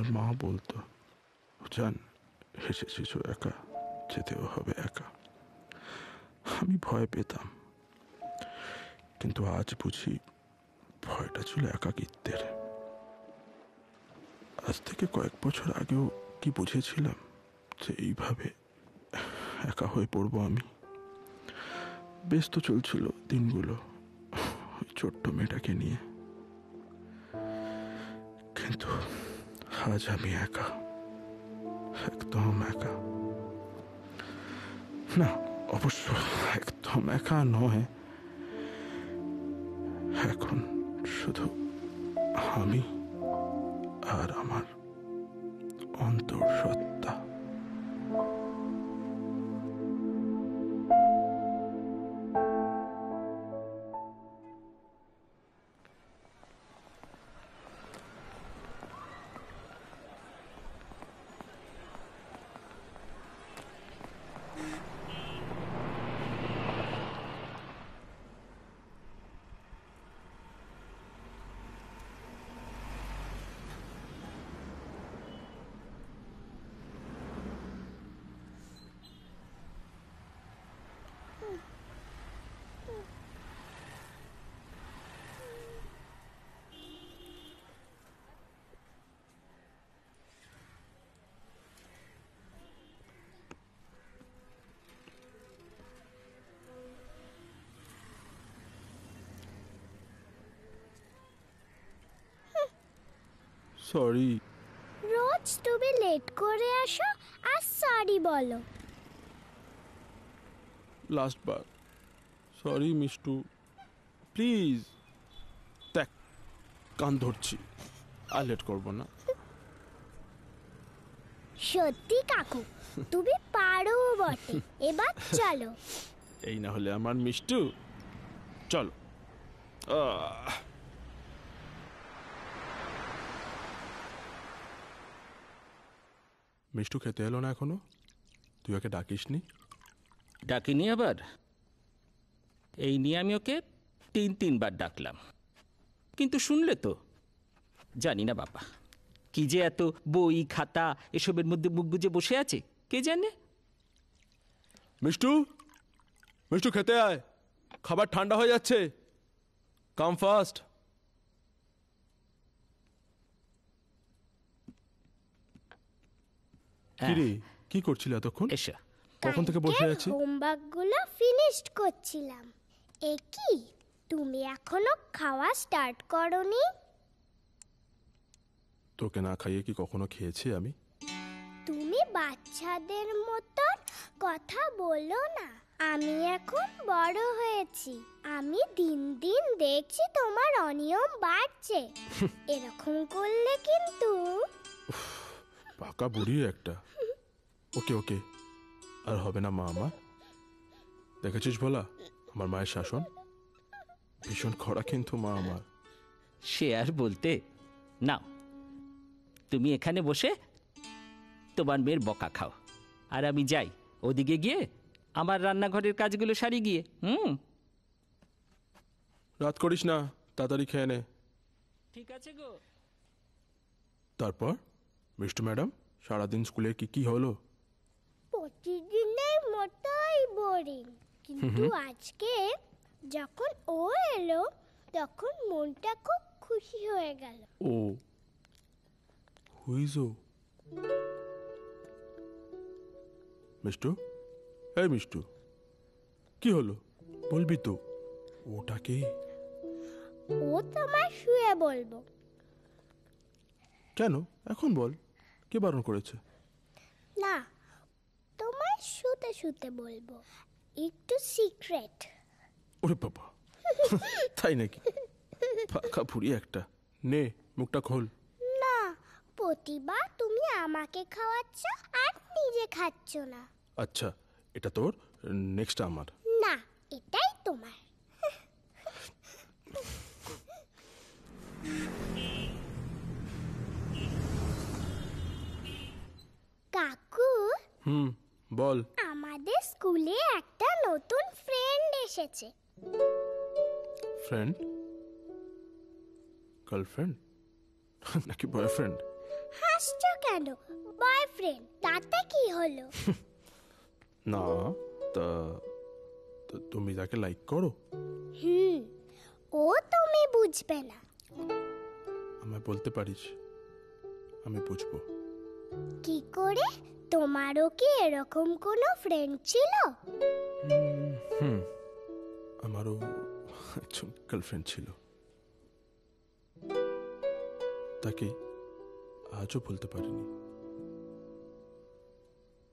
আমার মা বলতো জান এসেছিস একা, যেতেও হবে একা। আমি ভয় পেতাম। কিন্তু আজ বুঝি ভয়টা ছিল একাকিত্বের। আজ থেকে কয়েক বছর আগেও কি বুঝেছিলাম যে এইভাবে একা হয়ে পড়ব আমি। ব্যস্ত চলছিল দিনগুলো ওই ছোট্ট মেয়েটাকে নিয়ে। কিন্তু আজ আমি একা। একদম একা। না অবশ্য একদম একা নয়। এখন শুধু আমি। সরি রোজ তুমি লেট করে আসো আর সরি বলো। লাস্ট বার. সরি মিষ্টু প্লিজ দেখ কান ধরছি আর লেট করব না। সত্যি কাকু তুমি পারো বটে। এবার চলো। এই না হলে আমার মিষ্টু চলো। আহ। মিষ্টু খেতে এলো না এখনও? তুই ওকে ডাকিসনি? ডাকিনি আবার? এই নিয়ে আমি ওকে তিন তিনবার ডাকলাম। কিন্তু শুনলে তো? জানি না বাবা। কি যে এত বই খাতা এসবের মধ্যে মুখ গুজে বসে আছে কে জানে? মিষ্টু? মিষ্টু খেতে আয়। খাবার ঠান্ডা হয়ে যাচ্ছে। কাম ফাস্ট কি রে কি করছিলি এতক্ষণ? এসো। কখন থেকে বসে আছি? হোমওয়ার্কগুলো ফিনিশড করছিলাম। এ কি? তুমি এখনও খাওয়া স্টার্ট করনি? তোকে না খাইয়ে কি কখনো খেয়েছি আমি? তুমি বাচ্চাদের মতন কথা বলো না। আমি এখন বড় হয়েছি। আমি দিন দিন দেখছি তোমার অনিয়ম বাড়ছে। এরকম করলে কিন্তু পাকা বুড়ি একটা। ওকে ওকে। আর হবে না মা আমার। দেখেছিস বলা আমার মায়ের শাসন? ভীষণ খরা কিন্তু মা আমার। সে আর বলতে নাও তুমি এখানে বসে তোমার মেয়ের বকা খাও। আর আমি যাই ওদিকে গিয়ে আমার রান্নাঘরের কাজগুলো সারি গিয়ে হুম? রাত করিস না তাড়াতাড়ি খেয়ে নে। ঠিক আছে গো। তারপর? মিষ্টু ম্যাডাম সারাদিন স্কুলে কি কি হলো? প্রতিদিনের মতোই বোরিং কিন্তু আজকে যখন ও এলো তখন মনটা খুব খুশি হয়ে গেল। ও হুইজো মিষ্টু? এই মিষ্টু কি হলো? বলবি তো ওটা ওটাকে ও তোমায় শুয়ে বলব। কেন? এখন বল। কে বারণ করেছে? না তোমায় শুতে শুতে বলব। একটু সিক্রেট ওরে বাবা। তাই নাকি? ফাঁকা ফুরি একটা। নে মুখটা খোল। না প্রতিবার তুমি আমাকে খাওয়াচ্ছ আর নিজে খাচ্ছ না। আচ্ছা এটা তোর? নেক্সট আমার। না এটাই তোমার। কাকু হুম বল। আমাদের স্কুলে একটা নতুন ফ্রেন্ড এসেছে। ফ্রেন্ড গার্লফ্রেন্ড নাকি বয়ফ্রেন্ড হাসছ কেন? বয়ফ্রেন্ড তাতে কি হলো? না তা তা তুমি তাকে লাইক করো। হুম ও তুমি বুঝবে না। আমায় বলতে পারিস? আমি বুঝব। কি করে? তোমারও কি এরকম কোনো ফ্রেন্ড ছিল? হুম আমারও একজন গার্লফ্রেন্ড ছিল। তাকে আজও বলতে পারিনি।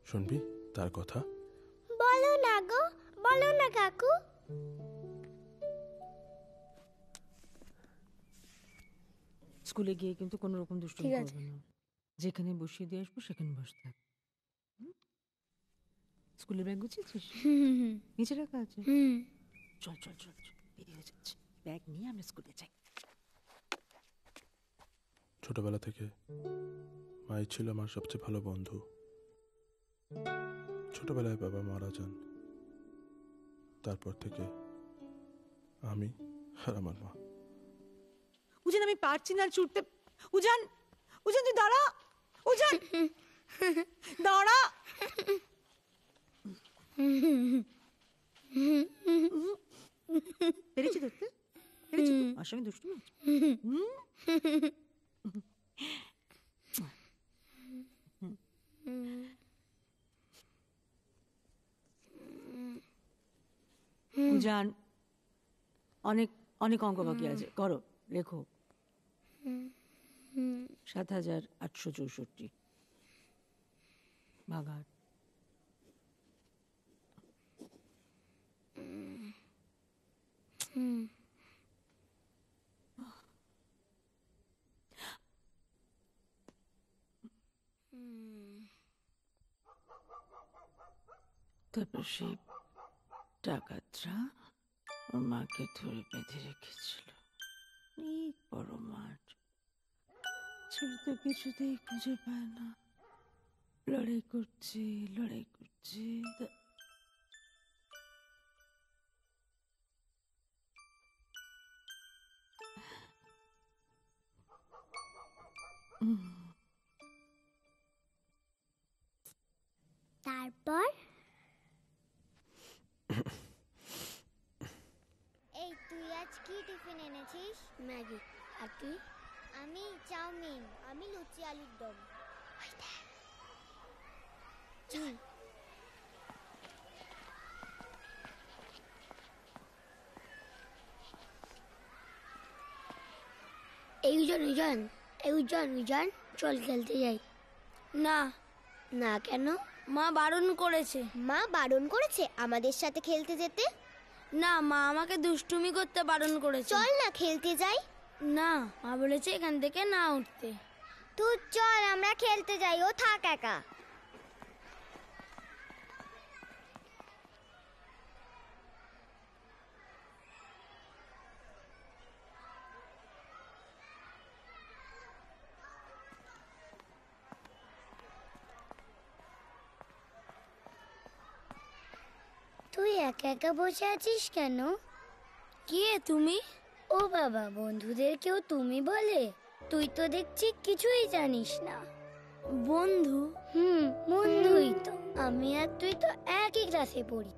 শুনবি তার কথা? বলো না গো বলো না কাকু। স্কুলে গিয়ে কিন্তু কোনো রকম দুষ্টুমি ঠিক আছে। যেখানে বসিয়ে দিয়ে আসব সেখানে বসে থাক স্কুলের ব্যাগ গুছিয়েছিস? নিচে রাখা আছে? চল চল চল চল দেরি হয়ে যাচ্ছে। ব্যাগ নিয়ে আমরা স্কুলে যাই। ছোটবেলা থেকে মাই ছিল আমার সবচেয়ে ভালো বন্ধু। ছোটবেলায় বাবা মারা যান। তারপর থেকে আমি আর আমার মা। উজান আমি পারছি না আর ছুটতে। উজান উজান তুই দাঁড়া। উজান দাঁড়া পেরেছি ধরতে পেরেছি তো? আমার সঙ্গে দুষ্টুমি হচ্ছে? হুম? উজান অনেক অনেক অঙ্ক বাকি আছে করো লেখো সাত হাজার আটশো চৌষট্টি। বাঘাট তারপর সেই ডাকাতরা ওর মাকে ধরে বেঁধে রেখেছিল। অনেক বড় মাঠ। ছেলে কিছুতেই খুঁজে পায় না। লড়াই করছে লড়াই করছে তারপর? এই, তুই আজ কি টিফিন এনেছিস? ম্যাগি। আর তুই আমি চাউমিন আমি লুচি আলুর দম। এই উজান উজান এই উজান উজান চল খেলতে যাই। না। না কেন? মা বারণ করেছে। মা বারণ করেছে আমাদের সাথে খেলতে যেতে? না মা আমাকে দুষ্টুমি করতে বারণ করেছে। চল না খেলতে যাই। না মা বলেছে এখান থেকে না উঠতে তুই চল আমরা খেলতে যাই ও থাক একা তুই একা একা বসে আছিস কেন কে তুমি ও বাবা বন্ধুদের কেউ তুমি বলে? তুই তো দেখছি কিছুই জানিস না। বন্ধু? হুম বন্ধুই তো। আমি আর তুই তো একই ক্লাসে পড়ি।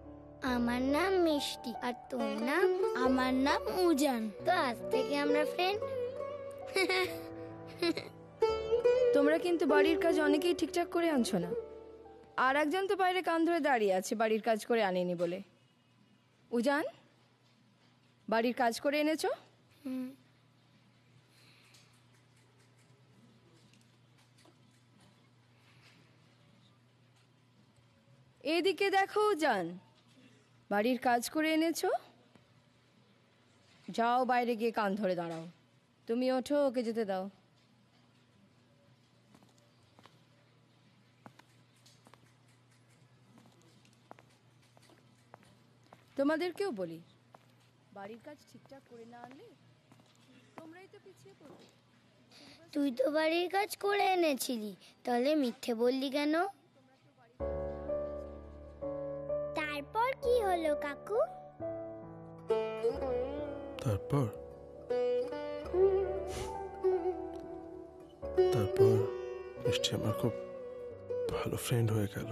আমার নাম মিষ্টি আর তোর নাম আমার নাম উজান। তো আজ থেকে আমরা ফ্রেন্ড তোমরা কিন্তু বাড়ির কাজ অনেকেই ঠিকঠাক করে আনছো না। আর একজন তো বাইরে কান ধরে দাঁড়িয়ে আছে বাড়ির কাজ করে আনেনি বলে। উজান? বাড়ির কাজ করে এনেছো? এদিকে দেখো যান বাড়ির কাজ করে এনেছো? যাও বাইরে গিয়ে কান ধরে দাঁড়াও। তুমি ওঠো ওকে যেতে দাও। তোমাদেরকেও বলি বাড়ির কাজ ঠিকঠাক করে না আনলে তোমরাই তো পিছিয়ে পড়বে। তুই তো বাড়ির কাজ করে এনেছিলি তাহলে মিথ্যে বললি কেন? তারপর কি হলো কাকু? তারপর? তারপর মিষ্টি আমার খুব ভালো ফ্রেন্ড হয়ে গেল।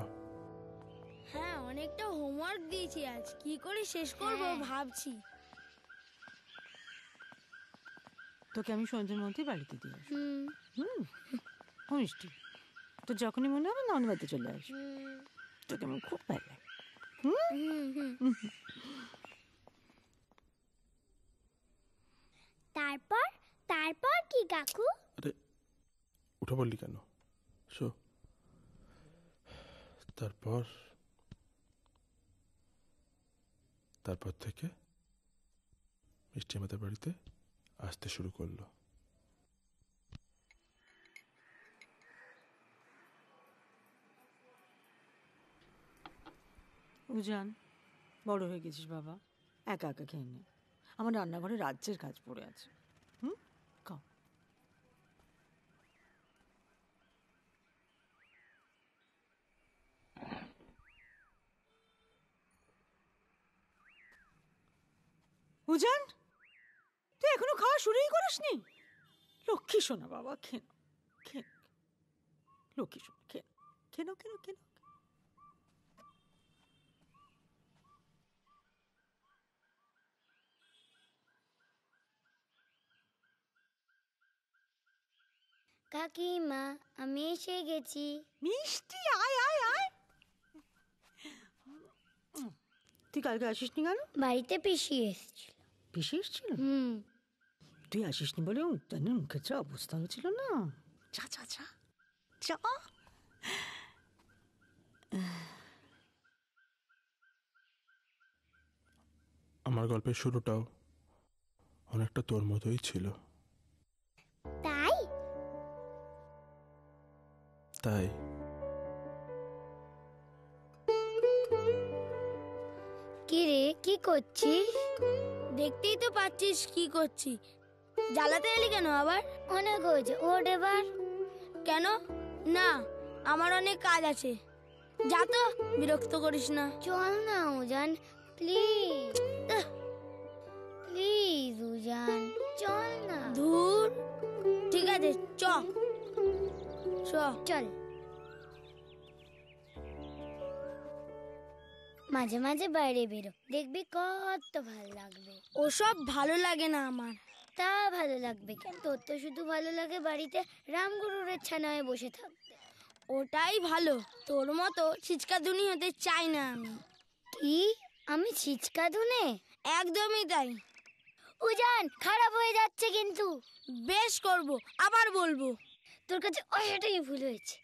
হ্যাঁ অনেকটা হোমওয়ার্ক দিয়েছি আজ। কি করে শেষ করব ভাবছি। তোকে আমি সন্ধ্যের মধ্যে বাড়িতে দিয়ে আসব। হুম। ও মিষ্টি। তো যখনই মনে হবে নন বাড়িতে চলে আসবি। তোকে আমার খুব ভালো লাগে। হুম, হুম। তারপর তারপর কি কাকু? আরে উঠে পড়লি কেন? শো। তারপর? তারপর থেকে? মিষ্টি আমাদের বাড়িতে? আসতে শুরু করল। উজান, বড় হয়ে গেছিস বাবা। একা একা খেয়ে নে। আমার রান্নাঘরে রাজ্যের কাজ পড়ে আছে। হুম? উজান? তুই এখনও খাওয়া শুরুই করিসনি? লক্ষ্মী সোনা বাবা খেন খেন লক্ষ্মী সোনা খেন খেনো খেনো খেনো। কাকিমা আমি এসে গেছি। মিষ্টি আয় আয় আয়। তুই কালকে আসিস নি কেন? বাড়িতে পিসি এসেছিল। পিসি এসছিল? হুম। তুই আসিস নি বলে জানি মুখের যা অবস্থা হয়েছিল না। চা চা চা। চা? আমার গল্পের শুরুটাও অনেকটা তোর মতোই ছিল। তাই? তাই। কি রে কি করছিস? দেখতেই তো পাচ্ছিস কি করছি। জ্বালাতে এলি কেন আবার? অনেক হয়েছে ওট এবার। কেন? না আমার অনেক কাজ আছে। যা তো বিরক্ত করিস না। চল না উজান। প্লিজ। প্লিজ উজান চল না। ধুর। ঠিক আছে চ। চ। চল। মাঝে মাঝে বাইরে বেরো দেখবি কত ভালো লাগবে। ওসব ভালো লাগে না আমার। তা ভালো লাগবে কেন তোর তো শুধু ভালো লাগে বাড়িতে রামগুরুরের ছানায় বসে থাকতে। ওটাই ভালো। তোর মতো ছিচকা দুনি হতে চাই না আমি। কি? আমি ছিচকা ধুনে একদমই তাই। উজান খারাপ হয়ে যাচ্ছে কিন্তু। বেশ করব আবার বলব। তোর কাছে অসাটাই ভুল হয়েছে।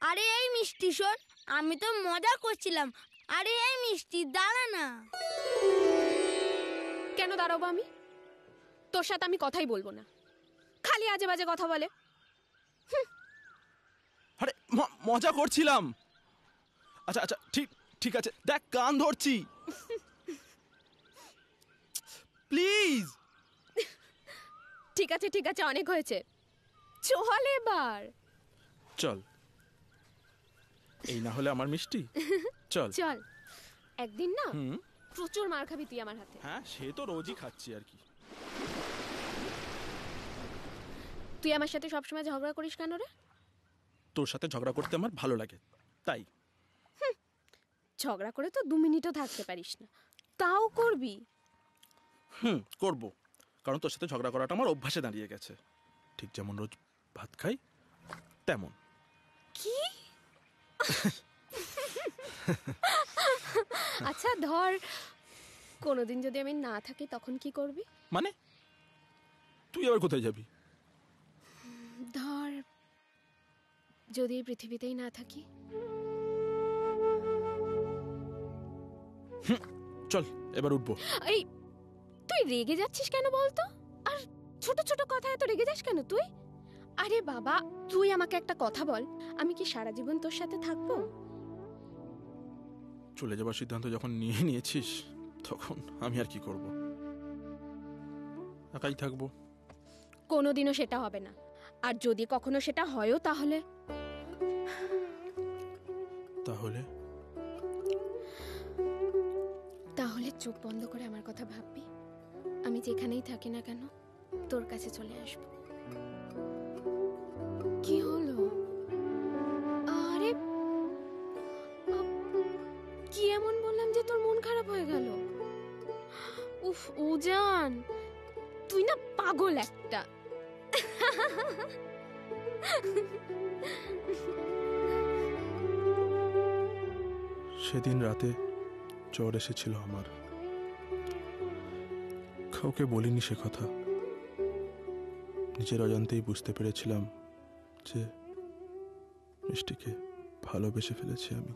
আরে এই মিষ্টি শোন আমি তো মজা করছিলাম। আরে এই মিষ্টি দাঁড়া না। কেন দাঁড়াবো আমি? তোর সাথে আমি কথাই বলব না। খালি আজে বাজে কথা বলে। আরে মজা করছিলাম। আচ্ছা আচ্ছা ঠিক ঠিক আছে দেখ কান ধরছি। প্লিজ। ঠিক আছে ঠিক আছে অনেক হয়েছে। চল এবার। চল। এই না হলে আমার মিষ্টি। চল। চল। একদিন না প্রচুর মার খাবি তুই আমার হাতে। হ্যাঁ সে তো রোজই খাচ্ছি আর কি। তুই আমার সাথে সবসময় ঝগড়া করিস কেন রে? তোর সাথে ঝগড়া করতে আমার ভালো লাগে তাই। ঝগড়া করে তো দু মিনিটও থাকতে পারিস না। তাও করবি? হুম করব কারণ তোর সাথে ঝগড়া করাটা আমার অভ্যাসে দাঁড়িয়ে গেছে। ঠিক যেমন রোজ ভাত খাই তেমন। কি? আচ্ছা ধর কোনোদিন যদি আমি না থাকি তখন কি করবি? মানে? তুই আবার কোথায় যাবি? ধর যদি এই পৃথিবীতেই না থাকি। চল এবার উঠবো। এই তুই রেগে যাচ্ছিস কেন বলতো? আর ছোট ছোট কথা এত রেগে যাস কেন তুই? আরে বাবা তুই আমাকে একটা কথা বল। আমি কি সারা জীবন তোর সাথে থাকব? চলে যাবার সিদ্ধান্ত যখন নিয়ে নিয়েছিস তখন আমি আর কি করব? একাই থাকব। কোনোদিনও সেটা হবে না। আর যদি কখনো সেটা হয়ও তাহলে? তাহলে? তাহলে চোখ বন্ধ করে আমার কথা ভাববি। আমি যেখানেই থাকি না কেন তোর কাছে চলে আসব। উজান পাগল একটা। সেদিন রাতে জ্বর এসেছিল আমার। কাউকে বলিনি সে কথা। নিজের অজান্তেই বুঝতে পেরেছিলাম যে মিষ্টিকে ভালোবেসে ফেলেছি আমি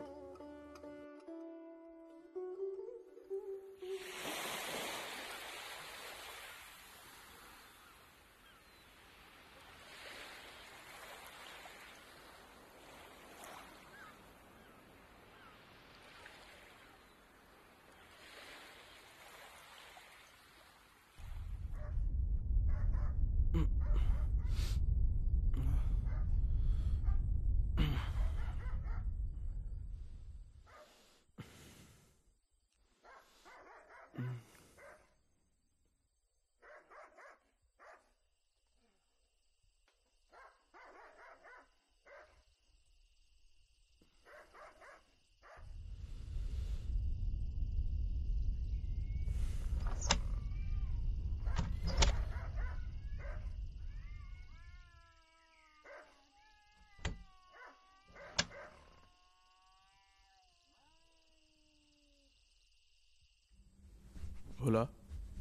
ভোলা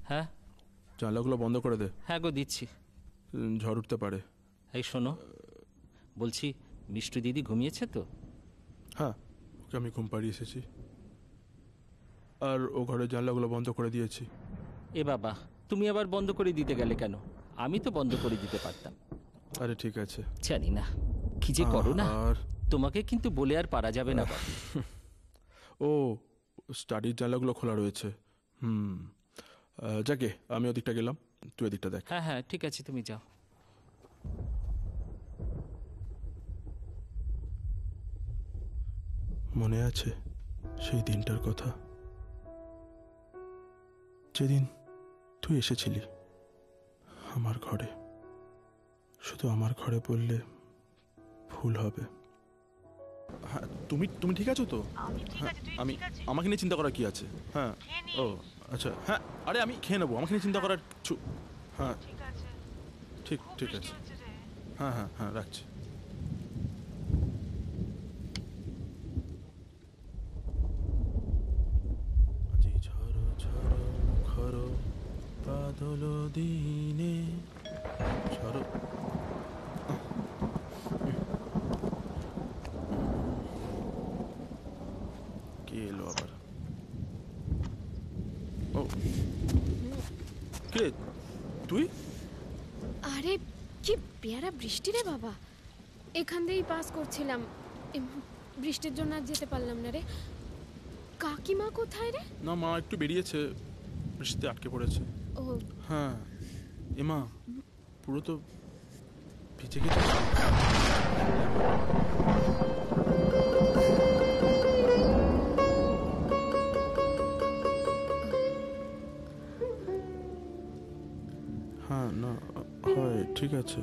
হ্যাঁ জানলাগুলো বন্ধ করে দে। হ্যাঁ গো দিচ্ছি। ঝড় উঠতে পারে। এই শোনো বলছি মিষ্টি দিদি ঘুমিয়েছে তো? হ্যাঁ ওকে আমি ঘুম পাড়িয়ে এসেছি। আর ও ঘরের জানলাগুলো বন্ধ করে দিয়েছি। এ বাবা তুমি আবার বন্ধ করে দিতে গেলে কেন? আমি তো বন্ধ করে দিতে পারতাম। আরে ঠিক আছে। জানি না কি যে করো না। আর? তোমাকে কিন্তু বলে আর পারা যাবে না ও স্টাডির জানলাগুলো খোলা রয়েছে। হুম। যাকে আমি ওদিকটা গেলাম তুই ওদিকটা দেখ। হ্যাঁ হ্যাঁ ঠিক আছে তুমি যাও। মনে আছে সেই দিনটার কথা? যেদিন তুই এসেছিলি আমার ঘরে শুধু আমার ঘরে বললে ভুল হবে। হ্যাঁ তুমি তুমি ঠিক আছো তো? হ্যাঁ, আমি আমাকে নিয়ে চিন্তা করার কি আছে? হ্যাঁ ও। আচ্ছা হ্যাঁ আরে আমি খেয়ে নেব, আমাকে নিয়ে চিন্তা করার কিছু হ্যাঁ। ঠিক ঠিক আছে। হ্যাঁ হ্যাঁ হ্যাঁ রাখছি। দিনে। ঝড় কে এলো আবার ও কে তুই আরে কি পেয়ারা বৃষ্টি রে বাবা। এখান দিয়েই পাস করছিলাম। বৃষ্টির জন্য আর যেতে পারলাম না রে। কাকিমা কোথায় রে? না মা একটু বেরিয়েছে। বৃষ্টিতে আটকে পড়েছে। ও। হ্যাঁ। এমা পুরো তো ভিজে গেছে। হ্যাঁ না হয় ঠিক আছে।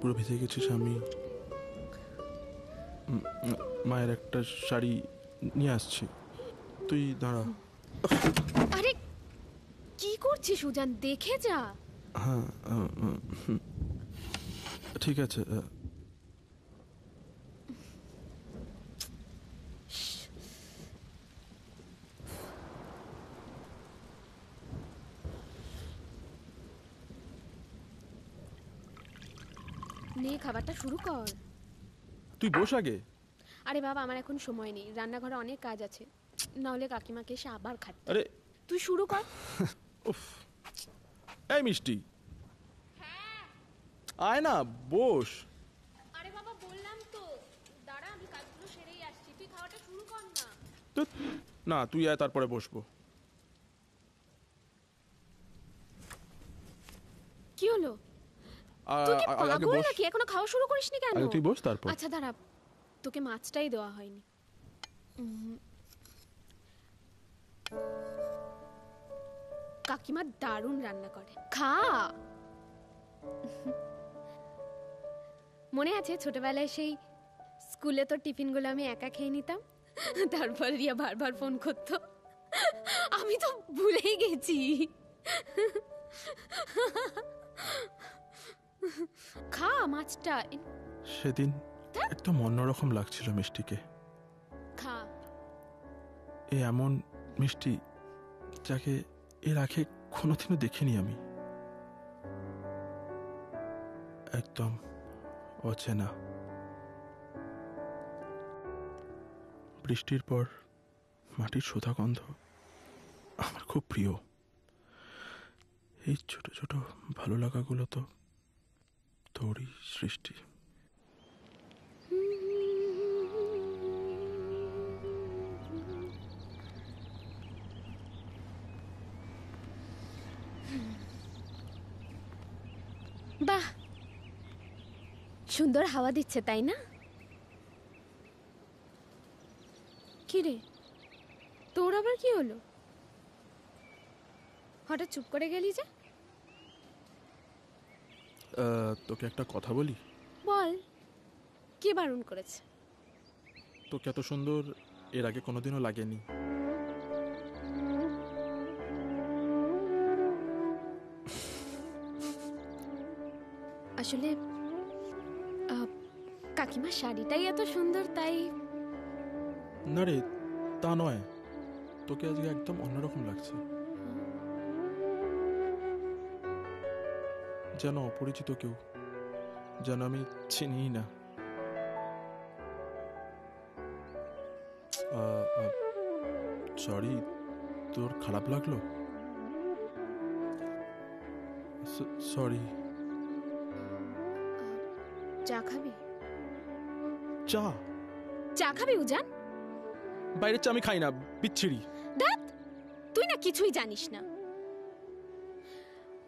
পুরো ভিজে গেছিস আমি মায়ের একটা শাড়ি নিয়ে আসছি। তুই দাঁড়া। আরে কি করছিস সুজান? দেখে যা। হ্যাঁ। ঠিক আছে খাবারটা শুরু কর। তুই বস আগে। আরে বাবা আমার এখন সময় নেই। রান্নাঘরে অনেক কাজ আছে। নাহলে কাকিমাকে এসে আবার খাটতে। আরে তুই শুরু কর। উফ। এই মিষ্টি। আয় না বস। আরে বাবা বললাম তো। দাঁড়া আমি কাজগুলো সেরেই আসছি। তুই খাওয়াটা শুরু কর না। তো না তুই আয় তারপরে বসবো। কি হলো? তুই কি আগে পাগল বস। নাকি? এখনও খাওয়া শুরু করিসনি কেন? আগে তুই বস তারপর। আচ্ছা দাঁড়া। তোকে মাছটাই দেওয়া হয়নি। উম। কাকিমা দারুণ রান্না করে। খা। মনে আছে ছোটবেলায় সেই স্কুলে তো টিফিনগুলো আমি একা খেয়ে নিতাম? তারপর রিয়া বারবার ফোন করতো। আমি তো ভুলেই গেছি। খা মাছটা। সেদিন একদম অন্যরকম লাগছিল মিষ্টিকে। খা। এ এমন মিষ্টি যাকে এর আগে কোনোদিনও দেখিনি আমি। একদম অচেনা। বৃষ্টির পর মাটির সোধা গন্ধ আমার খুব প্রিয়। এই ছোট ছোট ভালো লাগাগুলো তো তোরই সৃষ্টি। বাহ, সুন্দর হাওয়া দিচ্ছে, তাই না? কি রে তোর আবার কি হলো? হঠাৎ চুপ করে গেলি যে? তোকে একটা কথা বলি? বল। কে বারণ করেছে? তোকে এত সুন্দর এর আগে কোনোদিনও লাগেনি। আসলে কাকিমা শাড়িটাই এত সুন্দর তাই না রে তা নয়। তোকে আজকে একদম অন্যরকম লাগছে। যেন অপরিচিত কেউ যেন আমি চিনি না। সরি তোর খারাপ লাগল? সরি চা খাবি? চা? চা খাবি উজান? বাইরের চা আমি খাই না বিচ্ছিরি। দেখ তুই না কিছুই জানিস না।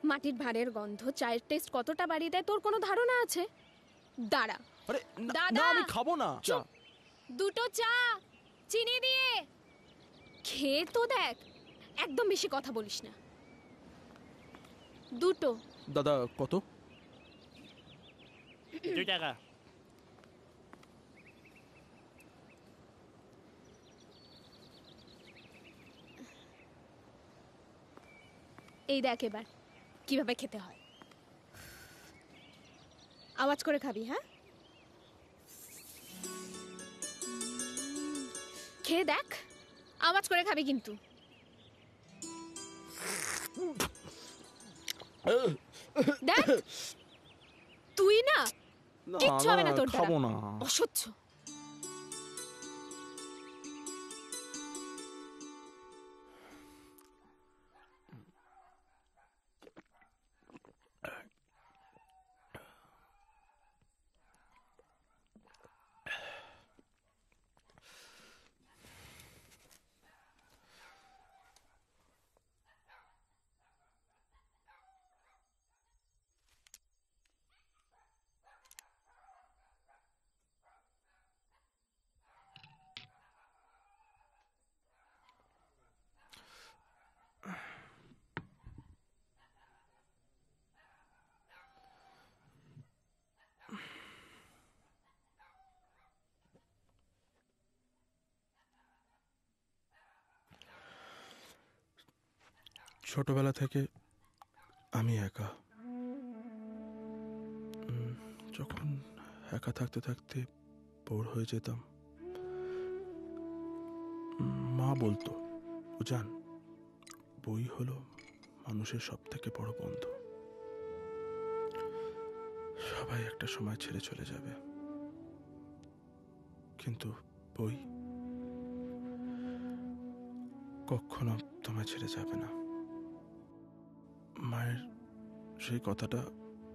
মাটির ভাঁড়ের গন্ধ চায়ের টেস্ট কতটা বাড়িয়ে দেয় তোর কোনো ধারণা আছে? দাঁড়া। আরে না- দাদা! না আমি খাব না। চা চুপ। দুটো চা চিনি দিয়ে। খেয়ে তো দেখ একদম বেশি কথা বলিস না। দুটো। দাদা কত? দুই টাকা। এই দেখ এবার। কীভাবে খেতে হয়? আওয়াজ করে খাবি হ্যাঁ? খেয়ে দেখ আওয়াজ করে খাবি কিন্তু। দেখ তুই না কিচ্ছু হবে না তোর দ্বারা। খাব না। অসহ্য। ছোটবেলা থেকে আমি একা। যখন একা থাকতে থাকতে বোর হয়ে যেতাম, মা বলতো জান বই হলো মানুষের সব থেকে বড় বন্ধু। সবাই একটা সময় ছেড়ে চলে যাবে। কিন্তু বই কখনো তোমায় ছেড়ে যাবে না। মায়ের সেই কথাটা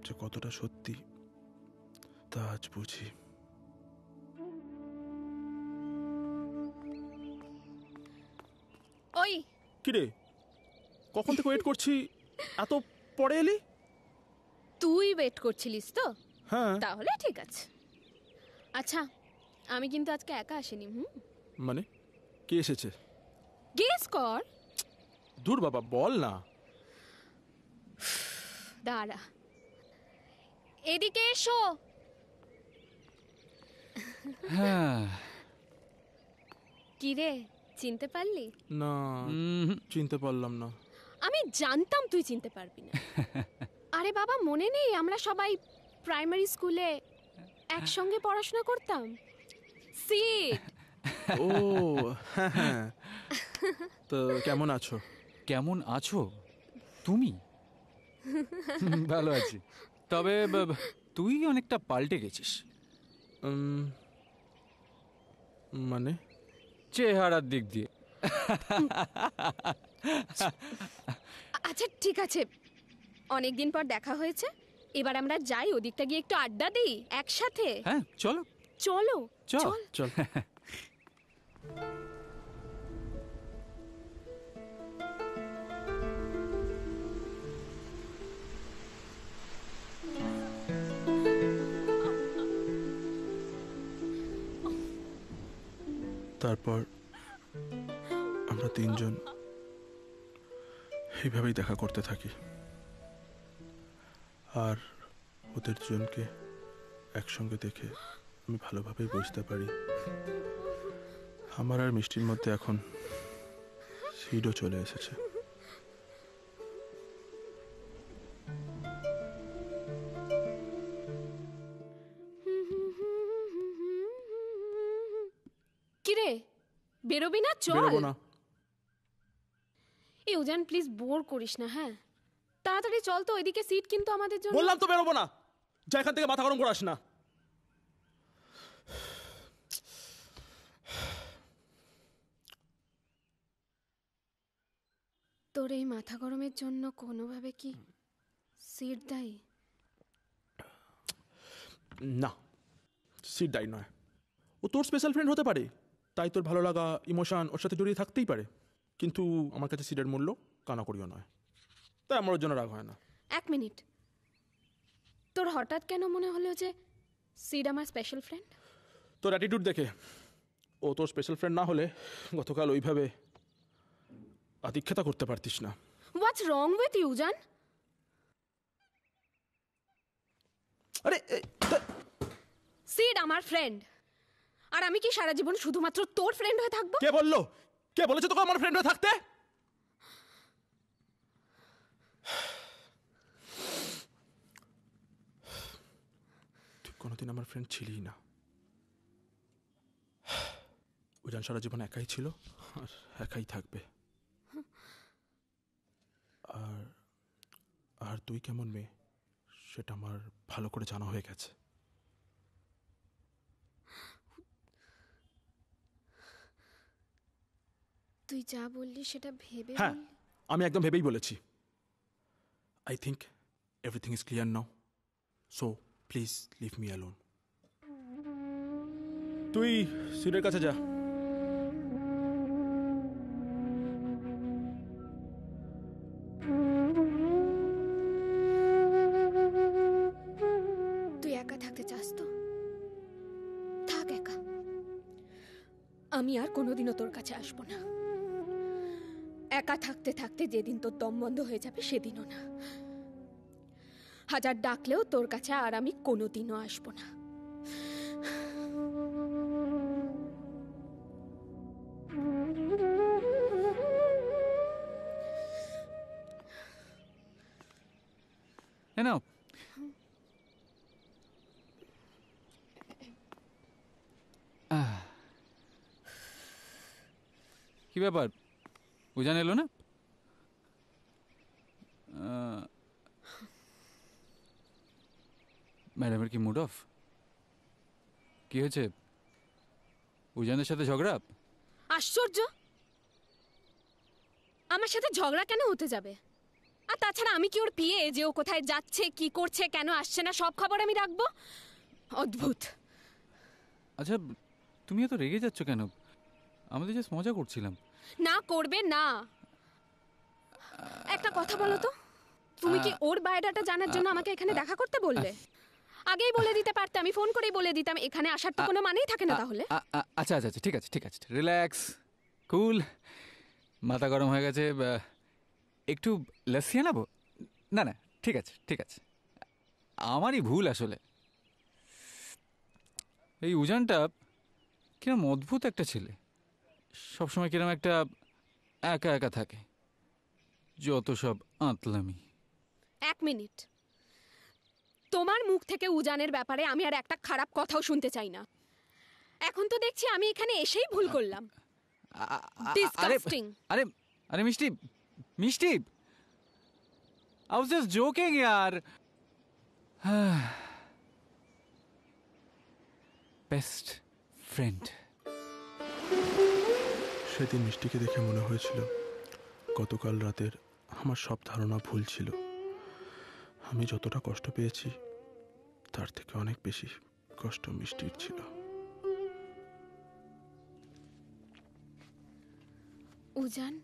যে কতটা সত্যি তা আজ বুঝি। ওই। কিরে? কখন থেকে ওয়েট করছি? এত পরে এলি? তুই ওয়েট করছিলিস তো? হ্যাঁ। তাহলে ঠিক আছে। আচ্ছা আমি কিন্তু আজকে একা আসিনি হুম? মানে? কে এসেছে? গেস কর। দূর বাবা বল না। দাঁড়া। এদিকে এসো। কি রে চিনতে পারলি? না চিনতে পারলাম না। আমি জানতাম তুই চিনতে পারবি না। আরে বাবা মনে নেই আমরা সবাই প্রাইমারি স্কুলে একসঙ্গে পড়াশোনা করতাম? সি ও হ্যাঁ হ্যাঁ। তো কেমন আছো? কেমন আছো? তুমি? ভালো আছি। তবে ব- ব- তুই অনেকটা পাল্টে গেছিস। উম, মানে চেহারার দিক দিয়ে। আচ্ছা ঠিক আছে। অনেক দিন পর দেখা হয়েছে। এবার আমরা যাই ওদিকটা গিয়ে একটু আড্ডা দিই একসাথে। হ্যাঁ চলো চলো চল। চল। তারপর আমরা তিনজন এইভাবেই দেখা করতে থাকি। আর ওদের জনকে একসঙ্গে দেখে আমি ভালোভাবেই বুঝতে পারি। আমার আর মিষ্টির মধ্যে এখন সিডও চলে এসেছে। বেরোবি না চল। বেরোবো না। এই উজান প্লিজ বোর করিস না হ্যাঁ? তাড়াতাড়ি চল তো ওইদিকে সিট কিন্তু আমাদের জন্য। বললাম তো বেরোবো না। যা এখান থেকে মাথা গরম করাস না। তোর এই মাথা গরমের জন্য কোনোভাবে কি সিট দায়ী? না সিট ডাই নয়। ও তোর স্পেশাল ফ্রেন্ড হতে পারে। তাই তোর ভালো লাগা ইমোশন ওর সাথে জড়িয়ে থাকতেই পারে। কিন্তু আমার কাছে সিটের মূল্য কানাকড়িও নয়। তাই আমার ওর জন্য রাগ হয় না। এক মিনিট। তোর হঠাৎ কেন মনে হলো যে সিড আমার স্পেশাল ফ্রেন্ড তোর অ্যাটিটিউড দেখে। ও তোর স্পেশাল ফ্রেন্ড না হলে গতকাল ওইভাবে আতিক্ষেতা করতে পারতিস না। হোয়াটস রং উইথ ইউ জান? আরে সিড আমার ফ্রেন্ড আর আমি কি সারা জীবন শুধুমাত্র তোর ফ্রেন্ড হয়ে থাকব? কে বলল? কে বলেছে তোকে আমার ফ্রেন্ড হয়ে থাকতে? কোনোদিন আমার ফ্রেন্ড ছিলি না। উজান সারা জীবন একাই ছিল আর একাই থাকবে। আর আর তুই কেমন মেয়ে? সেটা আমার ভালো করে জানা হয়ে গেছে। তুই যা বললি সেটা ভেবে হ্যাঁ আমি একদম ভেবেই বলেছি। I think everything is clear now so please leave me alone তুই সিটের কাছে যা। থাকতে থাকতে যেদিন তোর দম বন্ধ হয়ে যাবে, সেদিনও না। হাজার ডাকলেও তোর কাছে আর আমি কোনোদিনও আসব না। নাও। কি ব্যাপার? উজান এলো না? ম্যাডামের কি মুড অফ? কি হয়েছে? উজানের সাথে ঝগড়া? আশ্চর্য! আমার সাথে ঝগড়া কেন হতে যাবে? আর তাছাড়া আমি কি ওর পিয়ে যে ও কোথায় যাচ্ছে কি করছে কেন আসছে না সব খবর আমি রাখব? অদ্ভুত! আচ্ছা তুমি এত রেগে যাচ্ছ কেন? আমাদের জাস্ট মজা করছিলাম। না করবে না। একটা কথা বলো তো। তুমি কি ওর বায়োডাটা জানার জন্য আমাকে এখানে দেখা করতে বললে? আগেই বলে দিতে পারতে আমি ফোন করেই বলে দিতাম এখানে আসার তো কোনো মানেই থাকে না তাহলে। আচ্ছা আচ্ছা আচ্ছা ঠিক আছে ঠিক আছে রিল্যাক্স কুল মাথা গরম হয়ে গেছে একটু লস্যি আনাবো? না না ঠিক আছে ঠিক আছে আমারই ভুল আসলে। এই উজানটা কিরম অদ্ভুত একটা ছেলে। সবসময় কিরম একটা একা একা থাকে। যত সব আঁতলামি। এক মিনিট। তোমার মুখ থেকে উজানের ব্যাপারে আমি আর একটা খারাপ কথাও শুনতে চাই না। এখন তো দেখছি আমি এখানে এসেই ভুল করলাম। Disgusting. আরে আরে Mishti Mishti. I was just joking year best friend সেদিন মিষ্টিকে দেখে মনে হয়েছিল গতকাল রাতের আমার সব ধারণা ভুল ছিল। আমি যতটা কষ্ট পেয়েছি তার থেকে অনেক বেশি কষ্ট মিষ্টির ছিল। উজান?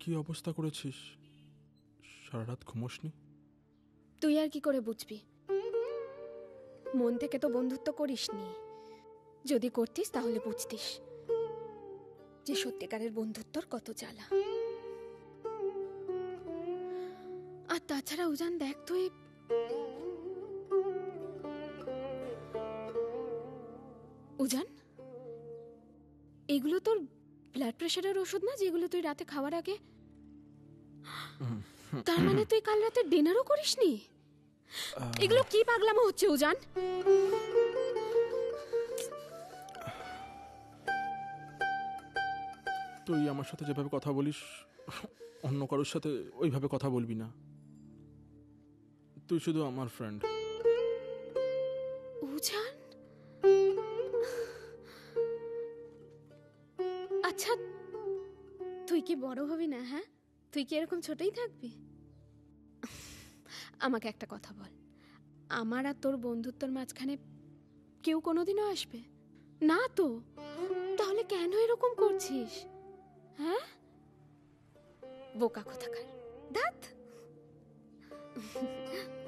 কি অবস্থা করেছিস? সারা রাত ঘুমোসনি? তুই আর কি করে বুঝবি? মন থেকে তো বন্ধুত্ব করিসনি। যদি করতিস, তাহলে বুঝতিস যে সত্যিকারের বন্ধুত্বর কত জ্বালা। আর তাছাড়া উজান, দেখ তুই, উজান, এগুলো তোর ব্লাড প্রেশারের ওষুধ না, যেগুলো তুই রাতে খাওয়ার আগে? তার মানে তুই কাল রাতে ডিনারও করিসনি? এগুলো কি পাগলামো হচ্ছে, উজান? তুই আমার সাথে যেভাবে কথা বলিস, অন্য কারোর সাথে ওইভাবে কথা বলবি না। তুই শুধু আমার ফ্রেন্ড উজান? আচ্ছা তুই কি বড় হবি না হ্যাঁ? তুই কি এরকম ছোটই থাকবি? আমাকে একটা কথা বল। আমার আর তোর বন্ধুত্বর মাঝখানে কেউ কোনোদিনও আসবে? না তো? তাহলে কেন এরকম করছিস? হ্যাঁ বোকা কোথাকার দাঁত খেলা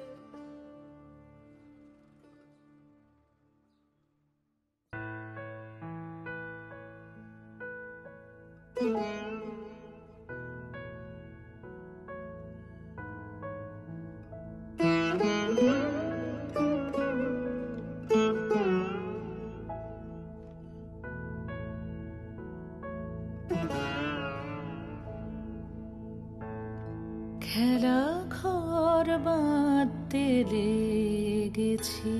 লেগেছি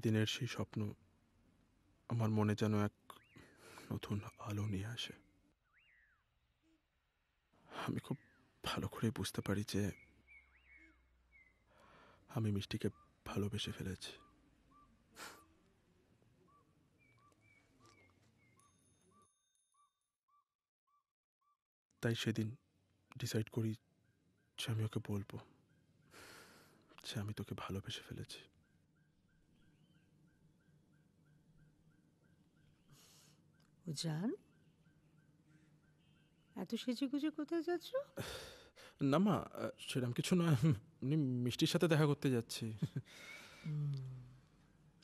সেদিনের সেই স্বপ্ন আমার মনে যেন এক নতুন আলো নিয়ে আসে। আমি খুব ভালো করে বুঝতে পারি যে আমি মিষ্টিকে ভালোবেসে ফেলেছি। তাই সেদিন ডিসাইড করি যে আমি ওকে বলব যে আমি তোকে ভালোবেসে ফেলেছি। উজান এত সেজে গুজে কোথায় যাচ্ছ? না মা সেরকম কিছু নয় এমনি মিষ্টির সাথে দেখা করতে যাচ্ছি।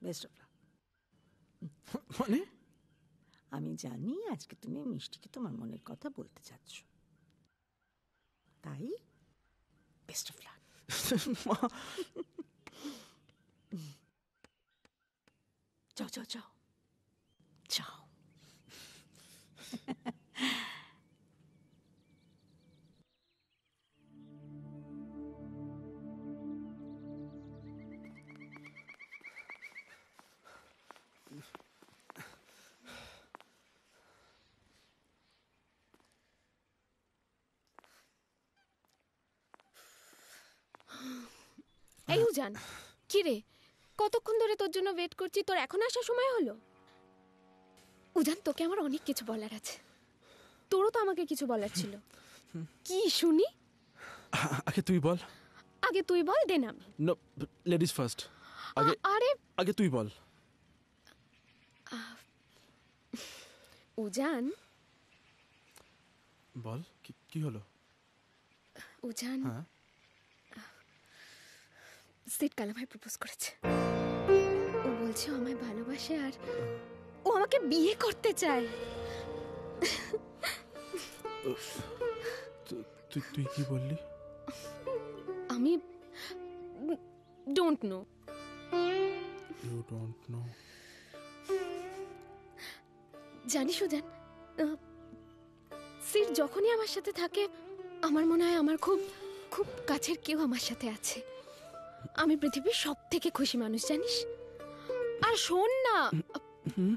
বেস্ট অফ লাক মানে? আমি জানি আজকে তুমি মিষ্টিকে তোমার মনের কথা বলতে চাচ্ছ তাই বেস্ট অফ লাক মা। যাও যাও যাও। এই উজান কি রে কতক্ষণ ধরে তোর জন্য ওয়েট করছি? তোর এখন আসার সময় হলো? উজান তোকে আমার অনেক কিছু বলার আছে। তোরও তো আমাকে কিছু বলার ছিল। কি শুনি? আগে তুই বল। আগে তুই বল দেন আমি। নো লেডিস ফার্স্ট আগে আরে আগে তুই বল। উজান? বল কি কি হলো? উজান হ্যাঁ? সিট কালামায় প্রপোজ করেছে। ও বলছে আমায় ভালোবাসে আর ও আমাকে বিয়ে করতে চায়। তুই তুই কি বললি? আমি don't know you don't know জানিস উজান আহ, সিট যখনই আমার সাথে থাকে আমার মনে হয় আমার খুব খুব কাছের কেউ আমার সাথে আছে। আমি পৃথিবীর সব থেকে খুশি মানুষ জানিস? আর শোন না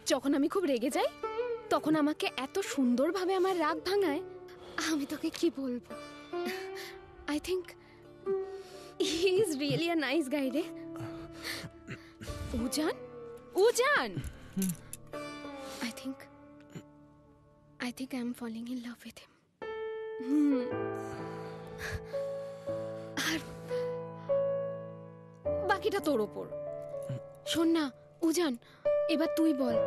যখন আমি খুব রেগে যাই তখন আমাকে এত সুন্দরভাবে আমার রাগ ভাঙায় আমি তোকে কি বলব? I think he is really a nice guy রে। Ujan? Ujan! I think I think I'm falling in love with him. Hmm. আর বাকিটা তোর ওপর। শোন না উজান এবার তুই বল।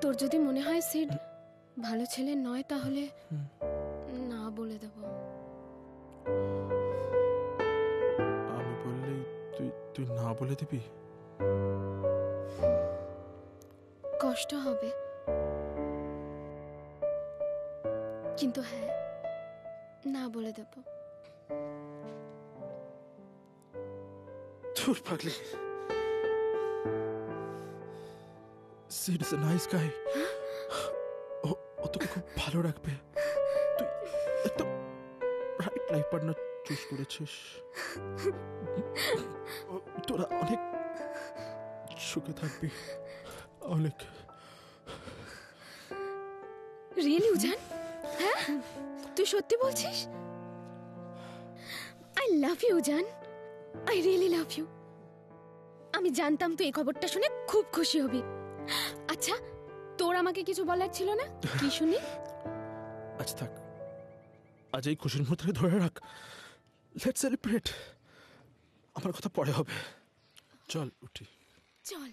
তোর যদি মনে হয় সিড ভালো ছেলে নয় তাহলে না বলে দেব। আমি বললেই তুই তুই না বলে দিবি? কষ্ট হবে। কিন্তু হ্যাঁ না বলে দেব। ধুর পাগলি। Sid is a nice guy ও তোকে খুব ভালো রাখবে। তুই একদম রাইট লাইফ পার্টনার চুজ করেছিস। তোরা অনেক সুখে থাকবি। অনেক। রিয়েলি উজান? হ্যাঁ? তুই সত্যি বলছিস? I love you Ujan. I really love you আমি জানতাম তুই এই খবরটা শুনে খুব খুশি হবি। আচ্ছা তোর আমাকে কিছু বলার ছিল না? কি শুনি? আজ থাক। আজ এই খুশির মুহূর্তে ধরে রাখ। লেট সেলিব্রেট আমার কথা পরে হবে। চল উঠি। চল।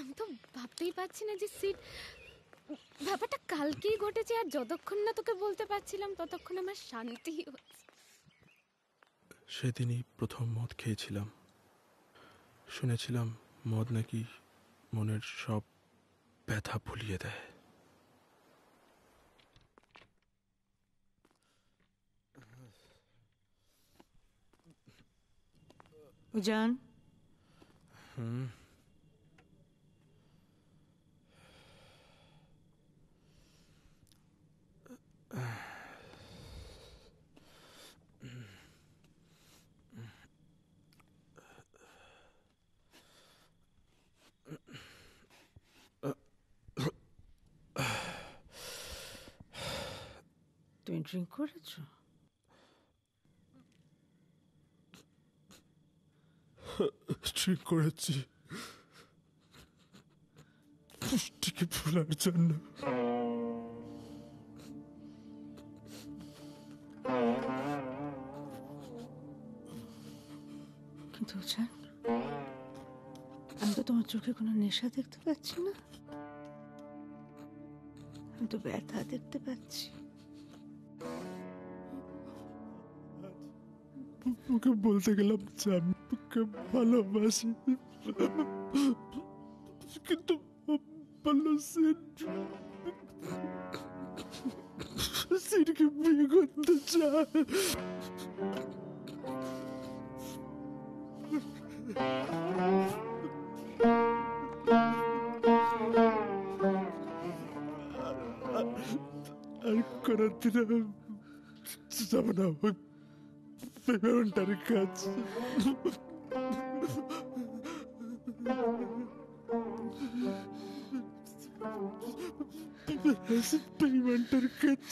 আমি তো ভাবতেই পারছি না যে সিট ব্যাপারটা কালকেই ঘটেছে আর যতক্ষণ না তোকে বলতে পারছিলাম ততক্ষণ আমার শান্তি হচ্ছে। সেদিনই প্রথম মদ খেয়েছিলাম। শুনেছিলাম মদ নাকি মনের সব ব্যথা ভুলিয়ে দেয়। উজান? হুম? ড্রিঙ্ক করেছ? ঠিক করেছি। পুষ্টিকে ভোলার জন্য। কিন্তু আমি তো তোমার চোখে কোনো নেশা দেখতে পাচ্ছি না। আমি তো ব্যথা দেখতে পাচ্ছি। ওকে বলতে গেলাম যে আমি ওকে ভালোবাসি কিন্তু বলল সিন সিনকে বিয়ে করতে চায় আর কোনোদিন আমি যাব না ওই পেমেন্টের কাজ পেমেন্টের কাজ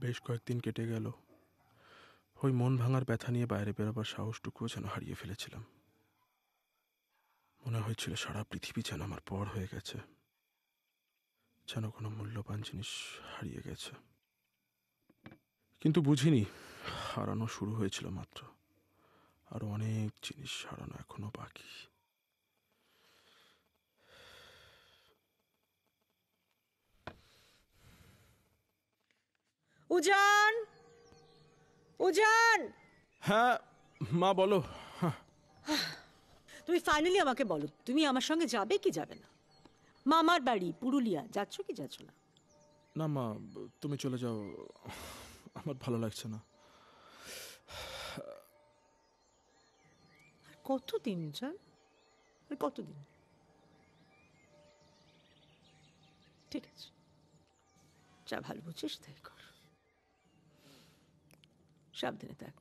বেশ কয়েকদিন কেটে গেল। ওই মন ভাঙার ব্যথা নিয়ে বাইরে বেরোবার সাহসটুকুও যেন হারিয়ে ফেলেছিলাম। মনে হয়েছিল সারা পৃথিবী যেন আমার পর হয়ে গেছে। যেন কোনো মূল্যবান জিনিস হারিয়ে গেছে। কিন্তু বুঝিনি, হারানো শুরু হয়েছিল মাত্র। আরও অনেক জিনিস হারানো এখনও বাকি। উজান! উজান! হ্যাঁ মা বলো। হ্যাঁ। তুমি ফাইনালি আমাকে বলো তুমি আমার সঙ্গে যাবে কি যাবে না? মামার বাড়ি পুরুলিয়া যাচ্ছ কি যাচ্ছ না? না মা তুমি চলে যাও আমার ভালো লাগছে না। কতদিন জান আর কতদিন? ঠিক আছে। যা ভালো বুঝিস তাই কর। সাবধানে থাক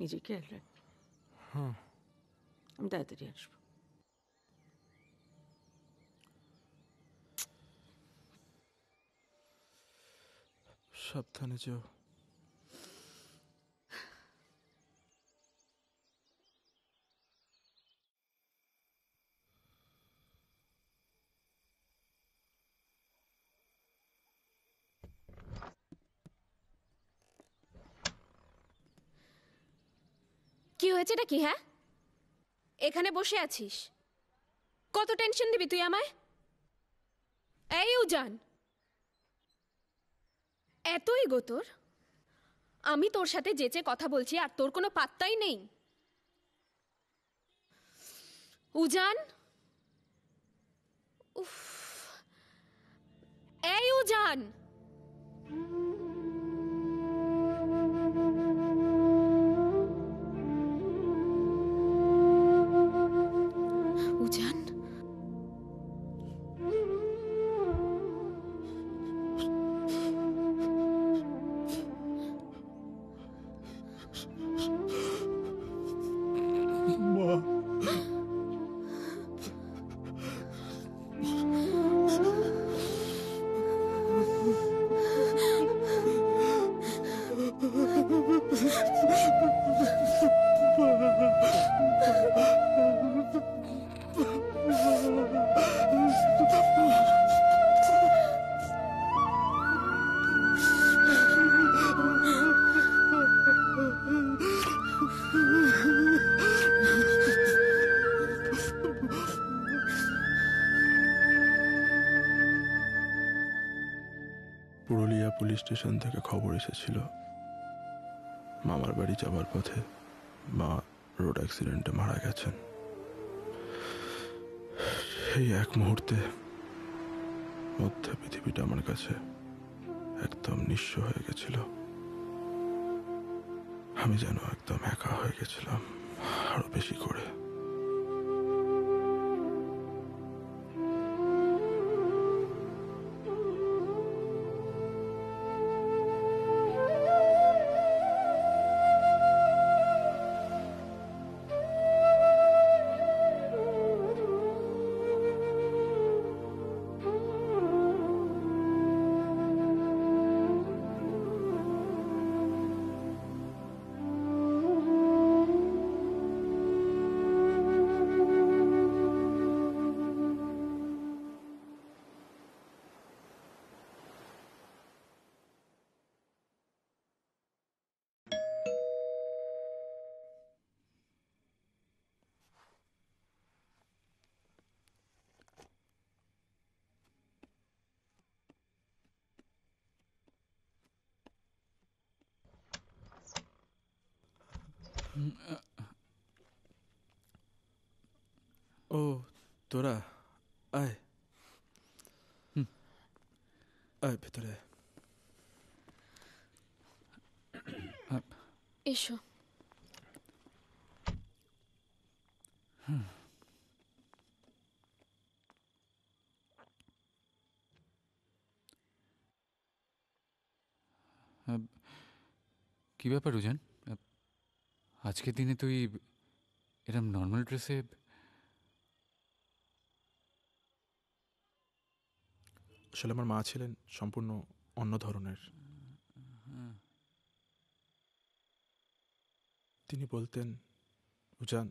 নিজে খেয়াল রাখ হ্যাঁ আমি তাড়াতাড়ি আসব সাবধানে যেও কি হয়েছে এটা কি হ্যাঁ? এখানে বসে আছিস। কত টেনশন দিবি তুই আমায়? এই উজান। এতই গো তোর। আমি তোর সাথে যেচে কথা বলছি আর তোর কোনো পাত্তাই নেই। উজান। উফ। এই উজান। খবর এসেছিল। মামার বাড়ি যাবার পথে মা রোড অ্যাক্সিডেন্টে মারা গেছেন। সেই এক মুহূর্তে মধ্যে পৃথিবীটা আমার কাছে একদম নিঃস্ব হয়ে গেছিল। আমি যেন একদম একা হয়ে গেছিলাম, আরও বেশি করে। কি ব্যাপার রুজান? আজকের দিনে তুই এরম নর্মাল ড্রেসে আসলে আমার মা ছিলেন সম্পূর্ণ অন্য ধরনের। তিনি বলতেন উজান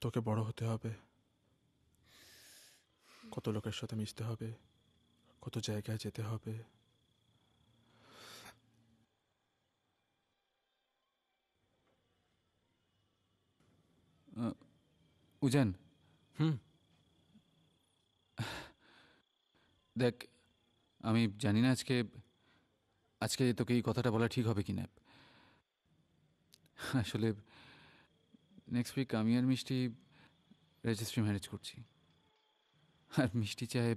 তোকে বড় হতে হবে। কত লোকের সাথে মিশতে হবে, কত জায়গায় যেতে হবে। উজান। হুম। দেখ আমি জানি না আজকে আজকে তোকে এই কথাটা বলা ঠিক হবে কি না আসলে নেক্সট উইক আমি আর মিষ্টি রেজিস্ট্রি ম্যারেজ করছি। আর মিষ্টি চায়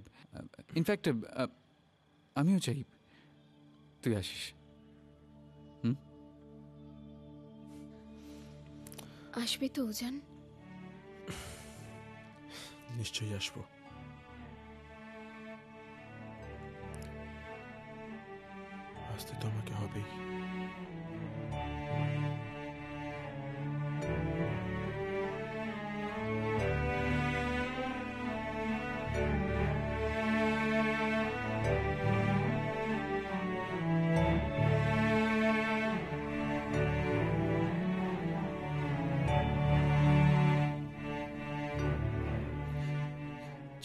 ইনফ্যাক্ট আমিও চাই। তুই আসিস। হুম? আসবে তো উজান। নিশ্চয়ই আসব। আসতে তো আমাকে হবেই।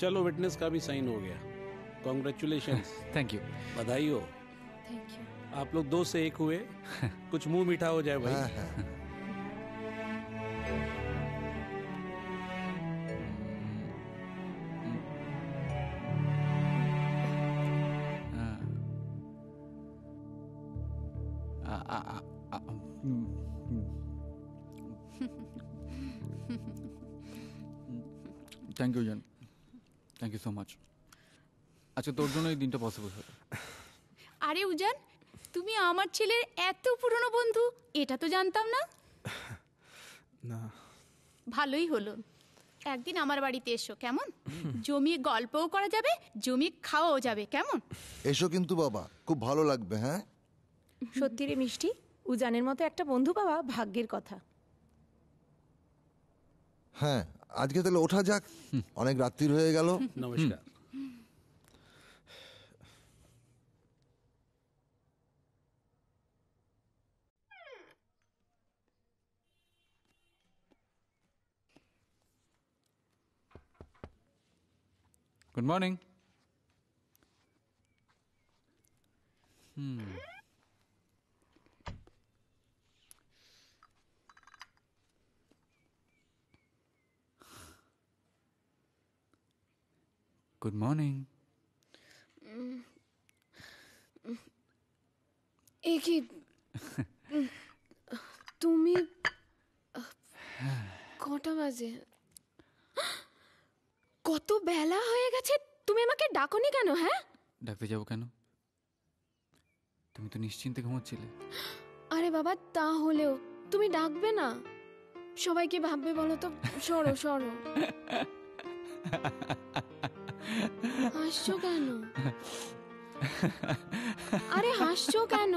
चलो विटनेस का भी साइन हो गया। कॉन्ग्रेचुलेशन थैंक यू बधाई हो। थैंक यू आप लोग दो से एक हुए। कुछ मुँह मीठा हो जाए भाई। हाँ, हाँ। সো মাচ আচ্ছা তোর জন্য এই দিনটা পসিবল হবে আরে উজান তুমি আমার ছেলের এত পুরনো বন্ধু এটা তো জানতাম না। না। ভালোই হলো। একদিন আমার বাড়িতে এসো কেমন? জমিয়ে গল্পও করা যাবে জমি খাওয়াও যাবে কেমন? এসো কিন্তু বাবা খুব ভালো লাগবে হ্যাঁ? সত্যি রে মিষ্টি উজানের মতো একটা বন্ধু পাওয়া ভাগ্যের কথা। হ্যাঁ আজকে তাহলে ওঠা যাক। অনেক রাত্রির হয়ে গেল। নমস্কার। Good morning hmm good morning এ কি তুমি কটা বাজে? কত বেলা হয়ে গেছে তুমি আমাকে ডাকনি কেন হ্যাঁ? ডাকতে যাব কেন? তুমি তো নিশ্চিন্তে ঘুমোচ্ছিলে। আরে বাবা তাহলেও তুমি ডাকবে না। সবাই কি ভাববে বলো তো সরো সরো। হাসছো কেন? আরে হাসছো কেন।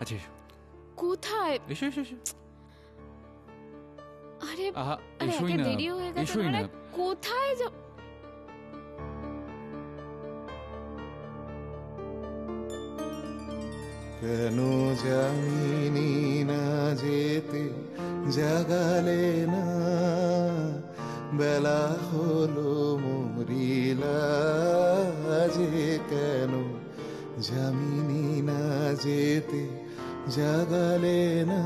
আচ্ছা কোথায়? এসো এসো এসো। আরে আরে এসোই দেরি হয়ে গেছে। আরে কোথায় যাব কেন জামিনি না যেতে? জাগালে না বেলা হলো মরিলা, যে কেন জামিনি না যেতে জাগালে না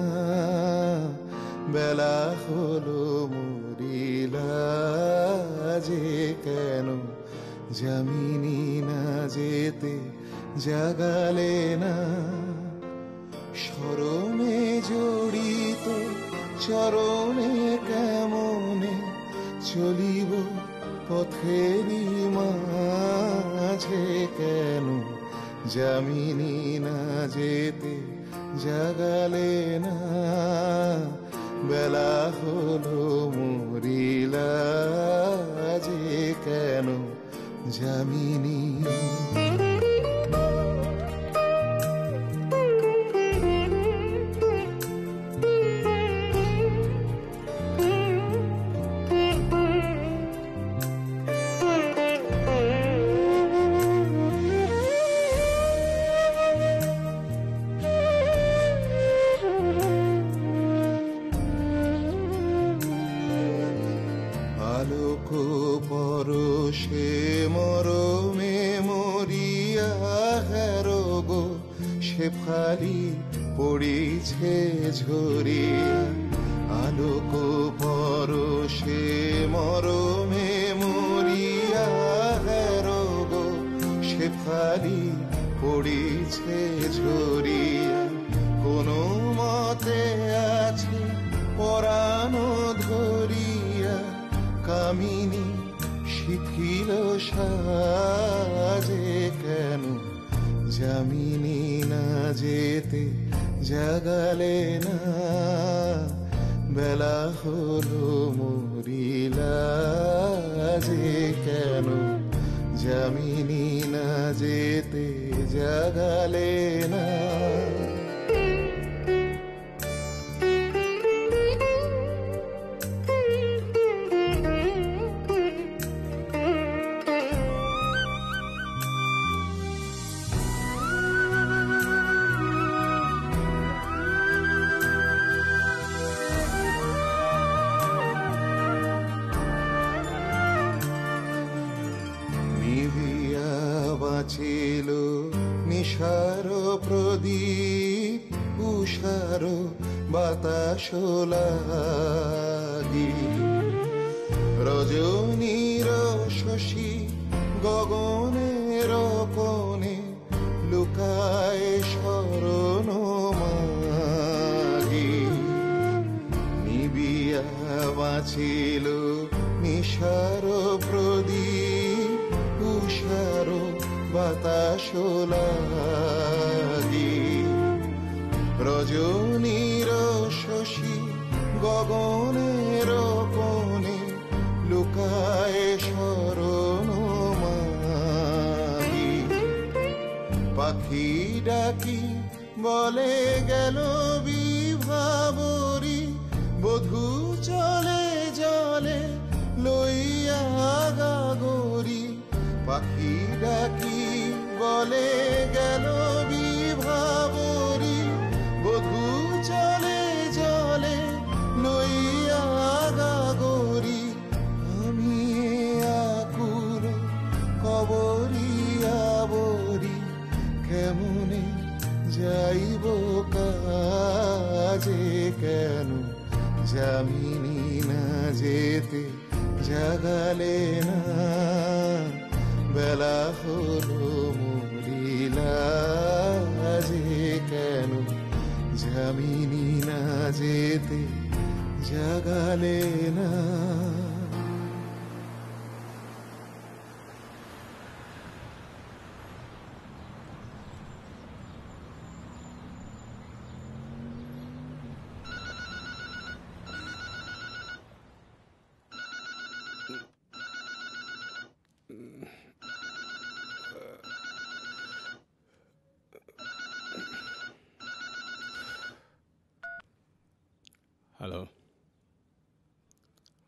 বেলা হলো মরিলা, যে কেন জামিনি না যেতে জাগালে না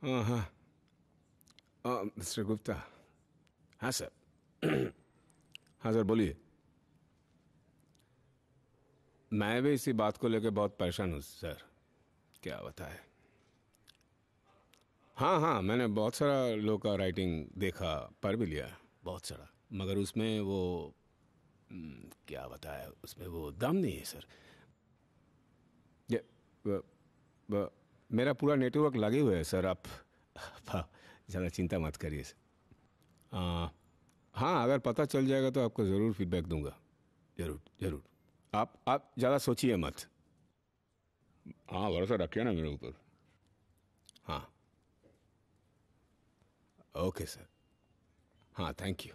Uh-huh. Uh huh. Uh, mister Gupta हाँ सर हाँ सर बोलिए। मैं भी इसी बात को लेकर बहुत परेशान हूँ सर क्या बताए? हाँ हाँ मैंने बहुत सारा लोग का राइटिंग देखा पढ़ भी लिया बहुत सारा। मगर उसमें वो हम्म, क्या बताया उसमें वो दम नहीं है सर ये ब, ब, मेरा पूरा नेटवर्क लगे हुए है, सर, आप ज़्यादा चिंता मत करिए, सर। हाँ अगर पता चल जाएगा तो आपको ज़रूर फीडबैक दूँगा। ज़रूर ज़रूर। आप आप ज़्यादा सोचिए मत। हाँ भरोसा रखिए ना मेरे ऊपर। हाँ। Okay, sir. हाँ थैंक यू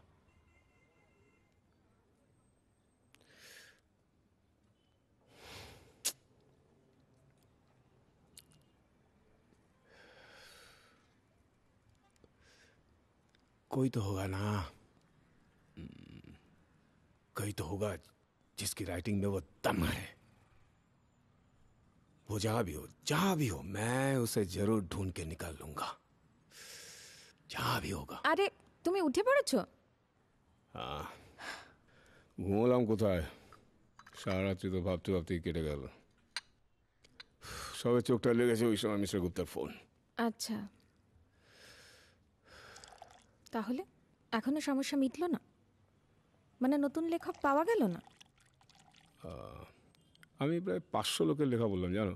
कोई तो होगा ना हम्म, कोई तो होगा जिसकी राइटिंग में वो दम है वो जहां भी हो जहां भी हो मैं उसे जरूर ढूंढ के निकाल लूंगा जहां भी होगा আরে তুমি উঠে পড়েছো হ্যাঁ ঘুমোলাম কোথায় সারা রাত্রি তো ভাবতে ভাবতেই কেটে গেল সবে চোখটা লেগেছে ওই সময় মিস্টার গুপ্তার ফোন আচ্ছা তাহলে এখনও সমস্যা মিটলো না? মানে নতুন লেখক পাওয়া গেল না? আমি প্রায় পাঁচশো লোকের লেখা বললাম, জানো?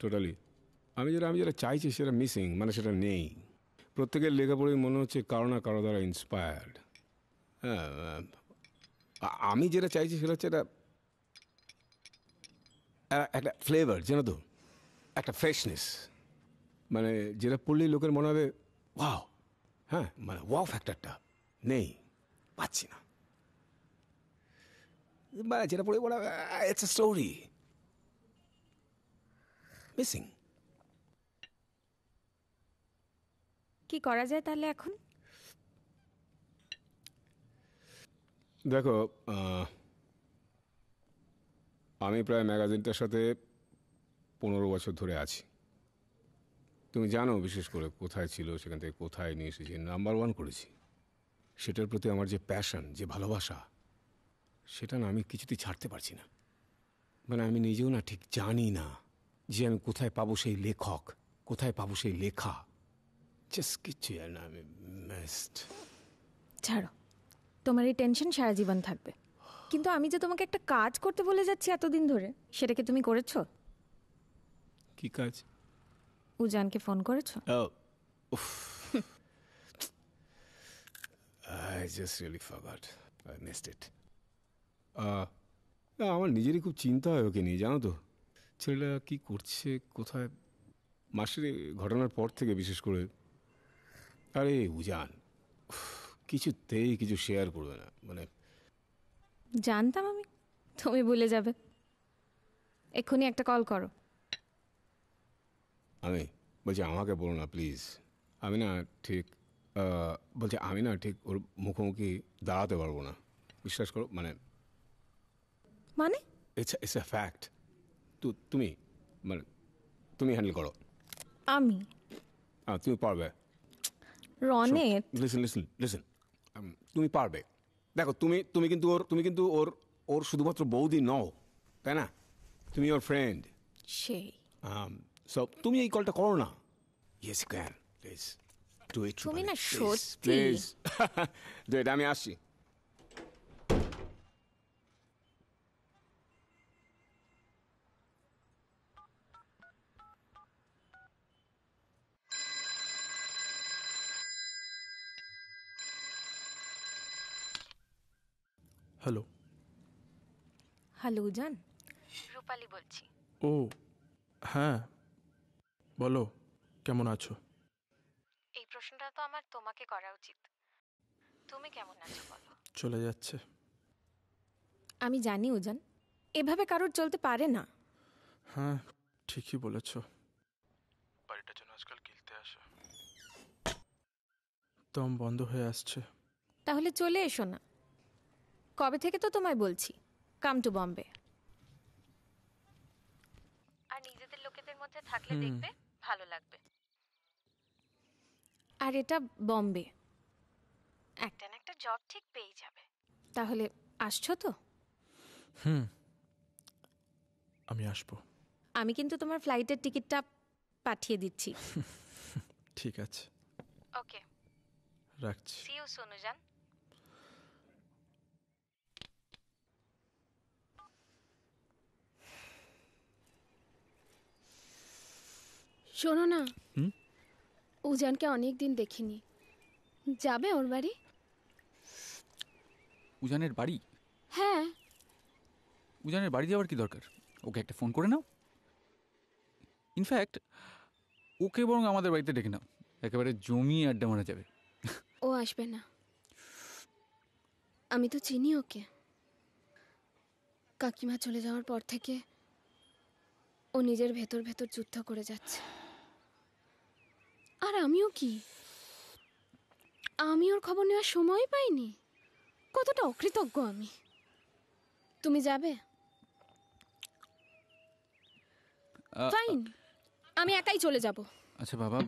টোটালি আমি যেটা আমি যেটা চাইছি সেটা মিসিং মানে সেটা নেই। প্রত্যেকের লেখা পড়েই মনে হচ্ছে কারও না কারও দ্বারা ইন্সপায়ার্ড হ্যাঁ আমি যেটা চাইছি সেটা হচ্ছে একটা একটা ফ্লেভার জানো তো? একটা ফ্রেশনেস মানে যেটা পড়লেই লোকের মনে হবে ওয়াও হ্যাঁ। মানে ওয়াও ফ্যাক্টরটা নেই পাচ্ছি না। মানে যেটা পড়ে বলা ইটস এ স্টোরি মিসিং কি করা যায় তাহলে এখন? দেখো আমি প্রায় ম্যাগাজিনটার সাথে পনেরো বছর ধরে আছি। তুমি জানো বিশেষ করে কোথায় ছিল সেখান থেকে কোথায় নিয়ে এসেছি নাম্বার ওয়ান করেছি। সেটার প্রতি আমার যে প্যাশন যে ভালোবাসা সেটা না আমি কিছুতেই ছাড়তে পারছি না। মানে আমি নিজেও না ঠিক জানি না যে আমি কোথায় পাবো সেই লেখক কোথায় পাবো সেই লেখা। জাস্ট কিচ্ছু জানি না আমি মেস্ট ছাড়ো তোমার এই টেনশন সারা জীবন থাকবে। কিন্তু আমি যে তোমাকে একটা কাজ করতে বলে যাচ্ছি এতদিন ধরে সেটা কি তুমি করেছ? কি কাজ? উজানকে ফোন করেছ? really forgot. I missed it. Uh, না, আমার নিজেরই খুব চিন্তা হয় ওকে নিয়ে জানো তো। ছেলেটা কি করছে কোথায়? মাসের ঘটনার পর থেকে বিশেষ করে। আরে উজান কিছুতেই কিছু শেয়ার করবে না মানে জানতাম আমি তুমি ভুলে যাবে। এক্ষুনি একটা কল করো। আমি বলছি আমাকে বলো না প্লিজ আমি না ঠিক বলছি আমি না ঠিক ওর মুখোমুখি দাঁড়াতে পারব না। বিশ্বাস করো মানে মানে? ইটস ইটস এ ফ্যাক্ট তো তুমি মানে তুমি হ্যান্ডেল করো। আমি? হ্যাঁ তুমি পারবে। রনেট লিসেন লিসেন লিসেন তুমি পারবে। দেখো তুমি তুমি কিন্তু ওর তুমি কিন্তু ওর ওর শুধুমাত্র বৌদি নও তাই না? তুমি ওর ফ্রেন্ড সেই। সো তুমি এই কলটা করো না। Yes can please do it তুমি না সত্যি। প্লিজ ডু ইট আমি আসছি। হ্যালো হ্যালো উজান রূপালি বলছি। ও হ্যাঁ। বলো কেমন আছো? এই প্রশ্নটা তো আমার তোমাকে করা উচিত। তুমি কেমন আছো বলো? চলে যাচ্ছে। আমি জানি উজান। এভাবে কারোর চলতে পারে না। হ্যাঁ ঠিকই বলেছ। বাড়িটা যেন আজকাল গিলতে আসে। দম বন্ধ হয়ে আসছে। তাহলে চলে এসো না। কবে থেকে তো তোমায় বলছি? Come to Bombay. আর নিজেদের লোকেদের মধ্যে থাকলে দেখবে ভালো লাগবে। আর এটা বম্বে। একটা না একটা জব ঠিক পেয়ে যাবে। তাহলে আসছো তো? হুম। আমি আসব। আমি কিন্তু তোমার ফ্লাইটের টিকিটটা পাঠিয়ে দিচ্ছি। ঠিক আছে। ওকে রাখছি। সি ইউ সোনুজান শোনো না। হুম? উজানকে অনেক দিন দেখিনি। যাবে ওর বাড়ি? উজানের বাড়ি? হ্যাঁ। উজানের বাড়ি যাওয়ার কি দরকার? ওকে একটা ফোন করে নাও। ইনফ্যাক্ট ওকে বরং আমাদের বাড়িতে ডেকে নাও। একেবারে জমিয়ে আড্ডা মারা যাবে। ও আসবে না। আমি তো চিনি ওকে। কাকিমা চলে যাওয়ার পর থেকে ও নিজের ভেতর ভেতর যুদ্ধ করে যাচ্ছে। আর আমিও কি? আমি ওর খবর নেওয়ার সময় পাইনি। কতটা অকৃতজ্ঞ আমি। তুমি যাবে? ফাইন আমি একাই চলে যাব। আচ্ছা বাবা।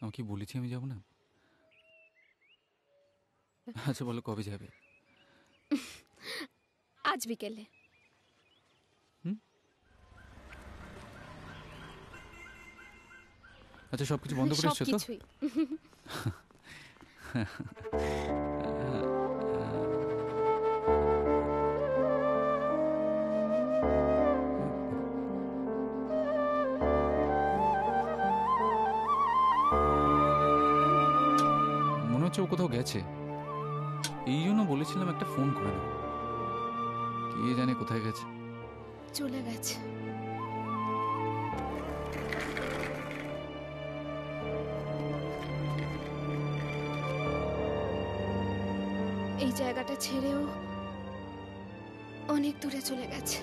আমি কি বলেছি আমি যাব না? আচ্ছা বলো কবে যাবে? আজ বিকেলে। আচ্ছা সব কিছু বন্ধ করে এসছো তো? সবকিছুই। মনে হচ্ছে ও কোথাও গেছে। এই জন্য বলেছিলাম একটা ফোন করে কে জানে কোথায় গেছে। চলে গেছে। জায়গাটা ছেড়েও অনেক দূরে চলে গেছে।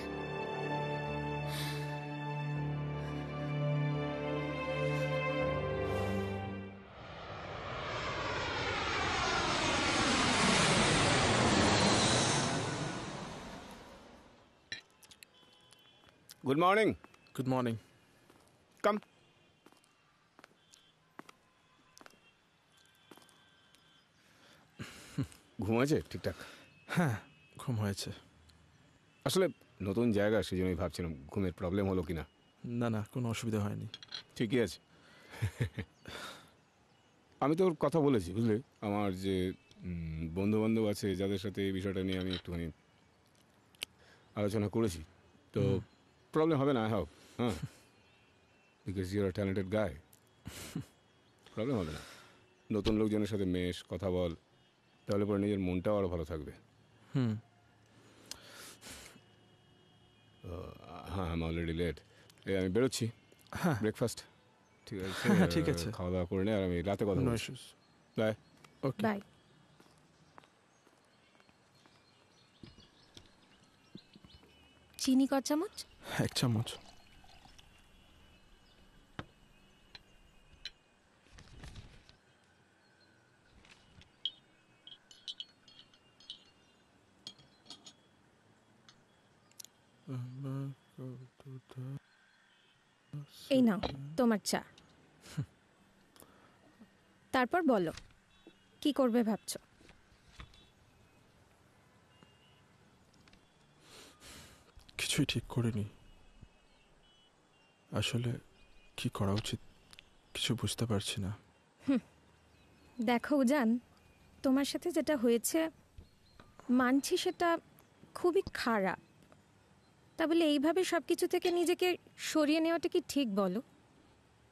গুড মর্নিং গুড মর্নিং কাম ঘুমাচ্ছে ঠিকঠাক? হ্যাঁ ঘুম হয়েছে। আসলে নতুন জায়গা সেই জন্যই ভাবছিলাম ঘুমের প্রবলেম হলো কিনা। না না না কোনো অসুবিধা হয়নি। ঠিকই আছে। আমি তোর কথা বলেছি বুঝলি? আমার যে বন্ধু বান্ধব আছে যাদের সাথে এই বিষয়টা নিয়ে আমি একটুখানি আলোচনা করেছি তো প্রবলেম হবে না আই হোপ হ্যাঁ? Because you're talented guy problem হবে না। নতুন লোকজনের সাথে মেশ কথা বল তাহলে পরে নিজের মনটাও আরও ভালো থাকবে। হুম। হ্যাঁ আমি অলরেডি লেট এই আমি বেরোচ্ছি। হ্যাঁ। ব্রেকফাস্ট ঠিক আছে হ্যাঁ, হ্যাঁ, ঠিক আছে। খাওয়া দাওয়া করে নে আর আমি রাতে কথা বলছি। বাই ওকে বাই চিনি ক চামচ? এক চামচ। এই নাও তোমার চা। তারপর বলো কি করবে ভাবছ? কিছুই ঠিক করিনি। আসলে কি করা উচিত কিছু বুঝতে পারছি না। দেখো উজান তোমার সাথে যেটা হয়েছে মানছি সেটা খুবই খারাপ। তা বলে এইভাবে সব কিছু থেকে নিজেকে সরিয়ে নেওয়াটা কি ঠিক বলো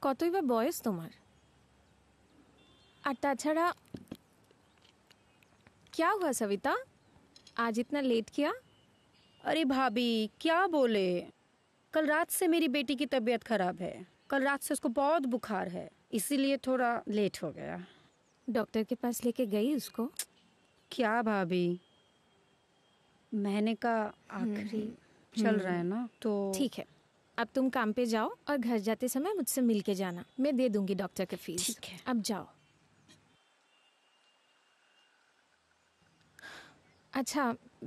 কতই বা বয়স তোমার আর তাছাড়া क्या हुआ सविता आज इतना लेट किया अरे भाभी क्या बोले कल रात से मेरी बेटी की तबीयत खराब है कल रात से उसको बहुत बुखार है इसीलिए थोड़ा लेट हो गया डॉक्टर के पास लेके गई उसको क्या भाभी महीने का आखिरी चल रहा है ना तो ठीक है अब तुम काम पे जाओ और घर जाते समय मुझसे मिल के जाना मैं दे दूंगी डॉक्टर के फीस ठीक है। अब जाओ আচ্ছা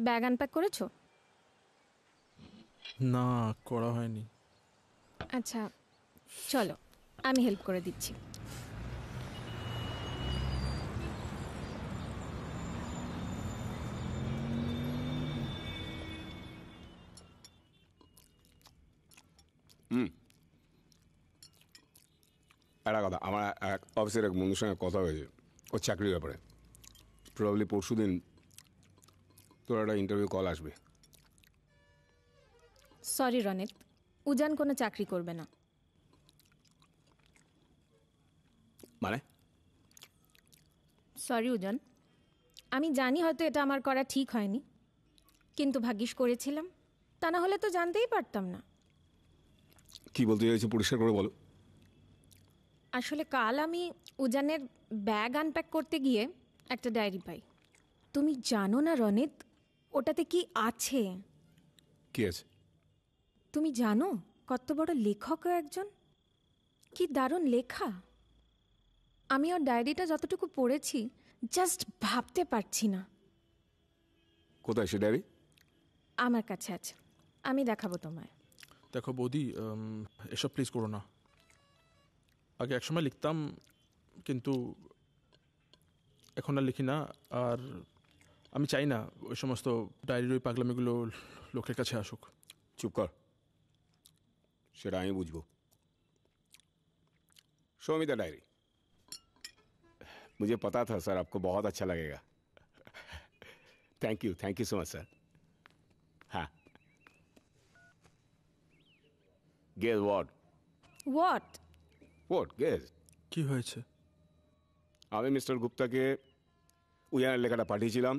ব্যাগ আনপ্যাক করেছো না করা হয়নি আচ্ছা চলো আমি হেল্প করে দিচ্ছি একটা কথা আমার এক অফিসের এক বন্ধুর সঙ্গে কথা হয়েছে ওর চাকরির ব্যাপারে। প্রবাবলি পরশু দিন তোর একটা ইন্টারভিউ কল আসবে। সরি রনিত উজান কোনো চাকরি করবে না। মানে? সরি উজান আমি জানি হয়তো এটা আমার করা ঠিক হয়নি কিন্তু ভাগ্যিস করেছিলাম তা না হলে তো জানতেই পারতাম না। কি বলতে চাইছো পরিষ্কার করে বলো। আসলে কাল আমি উজানের ব্যাগ আনপ্যাক করতে গিয়ে একটা ডায়েরি পাই। তুমি জানো না রনিত ওটাতে কি আছে? কি আছে? তুমি জানো কত বড় লেখক একজন? কি দারুণ লেখা। আমি ওর ডায়েরিটা যতটুকু পড়েছি জাস্ট ভাবতে পারছি না। কোথায় সে ডায়েরি আমার কাছে আছে। আমি দেখাবো তোমায়। দেখো বৌদি এসব প্লিজ করো না। আগে একসময় লিখতাম কিন্তু এখন আর লিখি না আর আমি চাই না ওই সমস্ত ডায়েরির ওই পাগলামিগুলো লোকের কাছে আসুক চুপ কর সেটা আমি বুঝবো शो मी द डायरी मुझे पता था सर आपको बहुत अच्छा लगेगा thank you thank you so much sir हाँ गेस व्हाट হোয়াট গেস কি হয়েছে? আমি মিস্টার গুপ্তাকে উজানের লেখাটা পাঠিয়েছিলাম।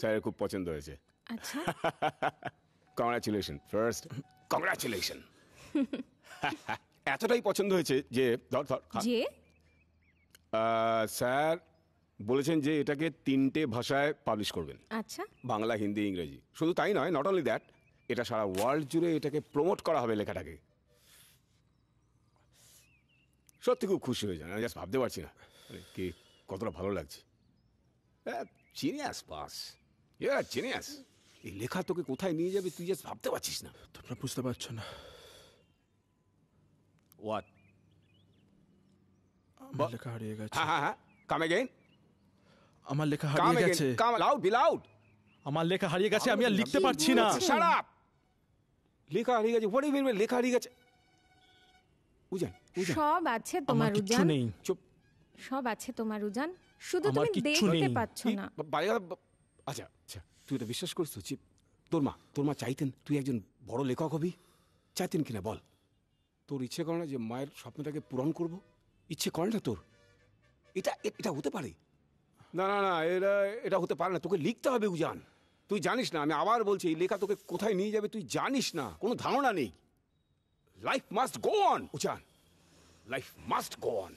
স্যারের খুব পছন্দ হয়েছে। আচ্ছা। কংগ্রাচুলেশন ফার্স্ট কংগ্রাচুলেশন এতটাই পছন্দ হয়েছে যে ধর ধর যে? স্যার বলেছেন যে এটাকে তিনটে ভাষায় পাবলিশ করবেন। আচ্ছা। বাংলা হিন্দি ইংরেজি। শুধু তাই নয় নট অনলি দ্যাট এটা সারা ওয়ার্ল্ড জুড়ে এটাকে প্রমোট করা হবে লেখাটাকে। সত্যি খুব খুশি হয়ে যান। আমি জাস্ট ভাবতে পারছি না। কি কতটা ভালো লাগছে। চিনিয়াস পাস ইয়া চিনিয়াস। এই লেখা তোকে কোথায় নিয়ে যাবে তুই জাস্ট ভাবতে পারছিস না। তোমরা বুঝতে পারছ না। হোয়াট আমার লেখা হারিয়ে গেছে। হ্যাঁ হ্যাঁ হ্যাঁ। কাম এগেইন আমার লেখা হারিয়ে গেছে। কাম লাউড বি লাউড আমার লেখা হারিয়ে গেছে আমি আর লিখতে পারছি না। শাট আপ লেখা হারিয়ে গেছে হোয়াট ইউ মিন লেখা হারিয়ে গেছে? উজান সব আছে তোমার উজান। নেই চুপ। সব আছে তোমার উজান। শুধু তুমি দেখতে পাচ্ছ না। আচ্ছা আচ্ছা তুই এটা বিশ্বাস করিস তো চিপ। তোর মা তোর মা চাইতেন তুই একজন বড় লেখক হবি। চাইতেন কিনা বল। তোর ইচ্ছে করে না যে মায়ের স্বপ্নটাকে পূরণ করব? ইচ্ছে করে না তোর? এটা এটা হতে পারে। না না না এটা এটা হতে পারে না। তোকে লিখতে হবে উজান। তুই জানিস না আমি আবার বলছি এই লেখা তোকে কোথায় নিয়ে যাবে তুই জানিস না। কোনো ধারণা নেই। Life must go on Ujan. Life must go on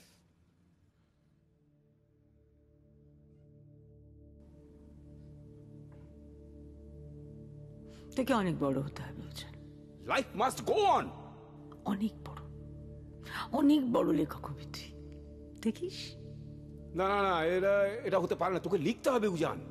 থেকে অনেক বড় হতে হবে Ujan life must go on অনেক বড়। অনেক বড় লেখক হবি তুই দেখিস? না না না এটা এটা হতে পারে না। তোকে লিখতে হবে উজান।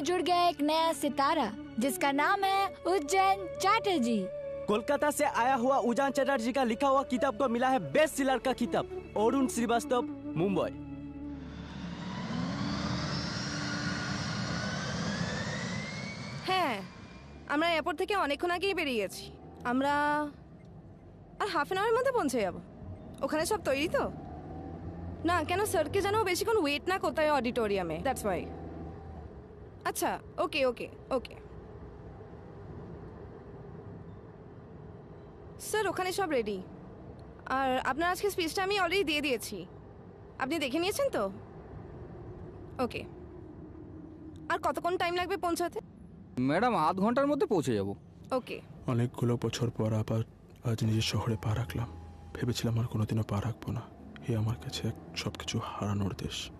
में जुड़ गया एक नया सितारा जिसका नाम है उज्जैन चैटर्जी कोलकाता से आया हुआ उजान चटर्जी का लिखा हुआ किताब को मिला है बेस्ट सेलर का किताब अरुण श्रीवास्तव मुंबई হ্যাঁ আমরা এয়ারপোর্ট থেকে অনেকক্ষণ আগেই বেরিয়ে গেছি আমরা আর হাফ অ্যান আওয়ারের মধ্যে পৌঁছে যাব ওখানে সব তৈরি তো না কেন স্যারকে যেন বেশিক্ষণ ওয়েট না করতে হয় অডিটোরিয়ামে দ্যাটস ওয়াই আচ্ছা ওকে ওকে ওকে। স্যার ওখানে সব রেডি আর আপনার আজকে স্পিচটা আমি অলরেডি দিয়ে দিয়েছি। আপনি দেখে নিয়েছেন তো? ওকে। আর কতক্ষণ টাইম লাগবে পৌঁছাতে? ম্যাডাম আধ ঘণ্টার মধ্যে পৌঁছে যাব। ওকে। অনেকগুলো বছর পর আবার আজ নিজের শহরে পা রাখলাম। ভেবেছিলাম আর কোনোদিনও পা রাখব না। এ আমার কাছে এক সব কিছু হারানোর দেশ।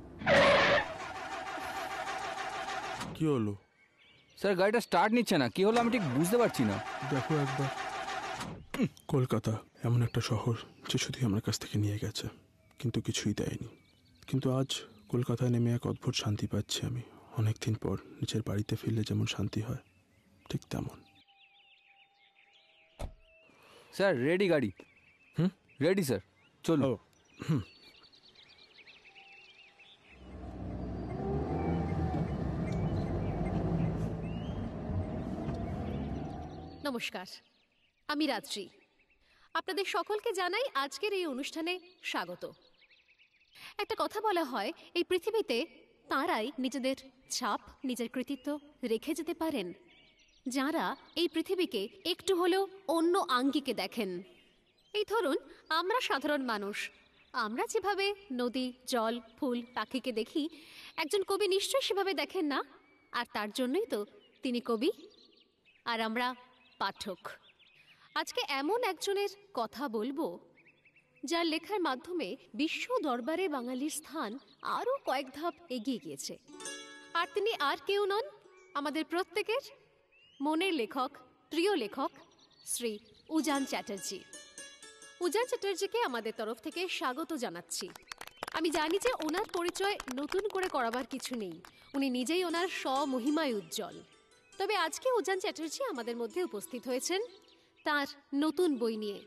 কি হলো? স্যার গাড়িটা স্টার্ট নিচ্ছে না। কি হলো আমি ঠিক বুঝতে পারছি না। দেখো একবার। কলকাতা এমন একটা শহর যে শুধুই আমার কাছ থেকে নিয়ে গেছে কিন্তু কিছুই দেয়নি। কিন্তু আজ কলকাতায় নেমে এক অদ্ভুত শান্তি পাচ্ছি আমি। অনেক দিন পর নিজের বাড়িতে ফিরলে যেমন শান্তি হয় ঠিক তেমন। স্যার রেডি গাড়ি। হুম? রেডি স্যার চলো হুম। নমস্কার, আমি রাত্রি। আপনাদের সকলকে জানাই আজকের এই অনুষ্ঠানে স্বাগত। একটা কথা বলা হয়, এই পৃথিবীতে তাঁরাই নিজেদের ছাপ, নিজের কৃতিত্ব রেখে যেতে পারেন। যারা এই পৃথিবীকে একটু হলেও অন্য আঙ্গিকে দেখেন। এই ধরুন, আমরা সাধারণ মানুষ। আমরা যেভাবে নদী, জল, ফুল, পাখিকে দেখি, একজন কবি নিশ্চয়ই সেভাবে দেখেন না? আর তার জন্যই তো তিনি কবি। আর আমরা পাঠক। আজকে এমন একজনের কথা বলব, যার লেখার মাধ্যমে বিশ্ব দরবারে বাঙালির স্থান আরও কয়েক ধাপ এগিয়ে গিয়েছে। আর তিনি আর কেউ নন, আমাদের প্রত্যেকের মনের লেখক, প্রিয় লেখক শ্রী উজান চ্যাটার্জি। উজান চ্যাটার্জিকে আমাদের তরফ থেকে স্বাগত জানাচ্ছি। আমি জানি যে ওনার পরিচয় নতুন করে করাবার কিছু নেই, উনি নিজেই ওনার স্বমহিমায় উজ্জ্বল। তবে আজকে উজান চ্যাটার্জি আমাদের মধ্যে উপস্থিত হয়েছেন তার নতুন বই নিয়ে।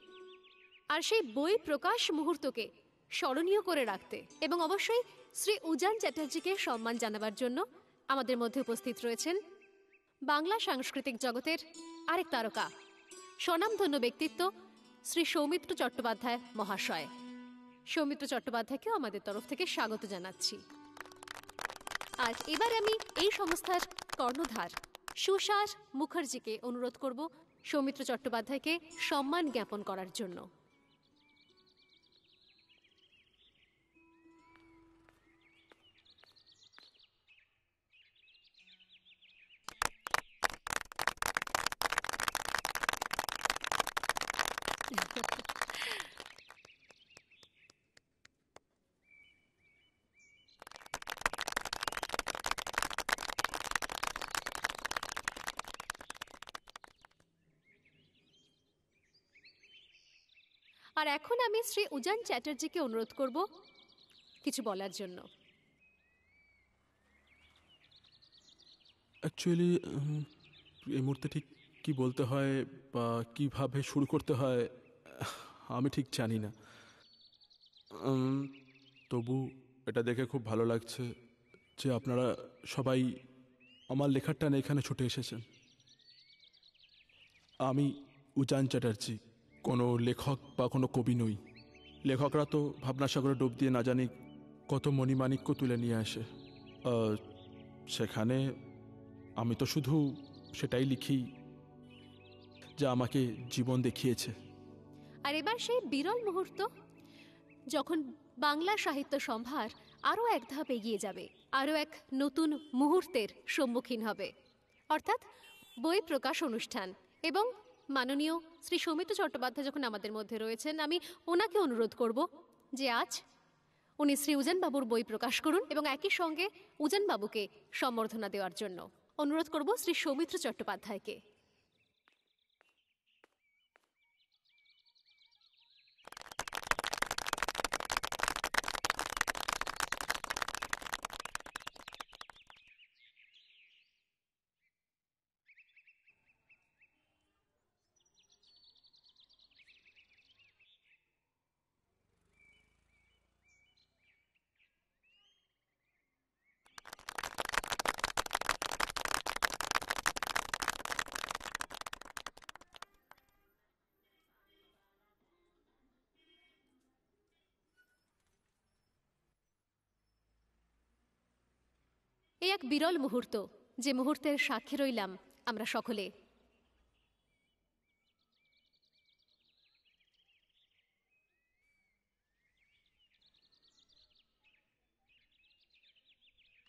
আর সেই বই প্রকাশ মুহূর্তকে স্মরণীয় করে রাখতে এবং অবশ্যই শ্রী উজান চ্যাটার্জিকে সম্মান জানাবার জন্য আমাদের মধ্যে উপস্থিত রয়েছেন বাংলা সাংস্কৃতিক জগতের আরেক তারকা, স্বনামধন্য ব্যক্তিত্ব শ্রী সৌমিত্র চট্টোপাধ্যায় মহাশয়। সৌমিত্র চট্টোপাধ্যায়কেও আমাদের তরফ থেকে স্বাগত জানাচ্ছি। আর এবার আমি এই সংস্থার কর্ণধার। সুশাস মুখার্জিকে অনুরোধ করব সৌমিত্র চট্টোপাধ্যায়কে সম্মান জ্ঞাপন করার জন্য। আর এখন আমি শ্রী উজান চ্যাটার্জিকে অনুরোধ করব কিছু বলার জন্য। অ্যাকচুয়ালি এই মুহূর্তে ঠিক কি বলতে হয় বা কীভাবে শুরু করতে হয়, আমি ঠিক জানি না। তবু এটা দেখে খুব ভালো লাগছে যে আপনারা সবাই আমার লেখার টানে এখানে ছুটে এসেছেন। আমি উজান চ্যাটার্জি। কোনো লেখক বা কোনো কবি নই। লেখকরা তো ভাবনাসাগরে ডুব দিয়ে না জানি কত মণিমাণিক্য তুলে নিয়ে আসে। সেখানে আমি তো শুধু সেটাই লিখি যা আমাকে জীবন দেখিয়েছে। আর এবার সেই বিরল মুহূর্ত, যখন বাংলা সাহিত্য সম্ভার আরও এক ধাপ এগিয়ে যাবে, আরও এক নতুন মুহূর্তের সম্মুখীন হবে। অর্থাৎ বই প্রকাশ অনুষ্ঠান এবং মাননীয় শ্রী সৌমিত্র চট্টোপাধ্যায় যখন আমাদের মধ্যে রয়েছেন, আমি ওনাকে অনুরোধ করব যে আজ উনি শ্রী উজানবাবুর বই প্রকাশ করুন এবং একই সঙ্গে উজানবাবুকে সম্বর্ধনা দেওয়ার জন্য অনুরোধ করব শ্রী সৌমিত্র চট্টোপাধ্যায়কে। এই এক বিরল মুহূর্ত, যে মুহূর্তের সাক্ষী রইলাম আমরা সকলে।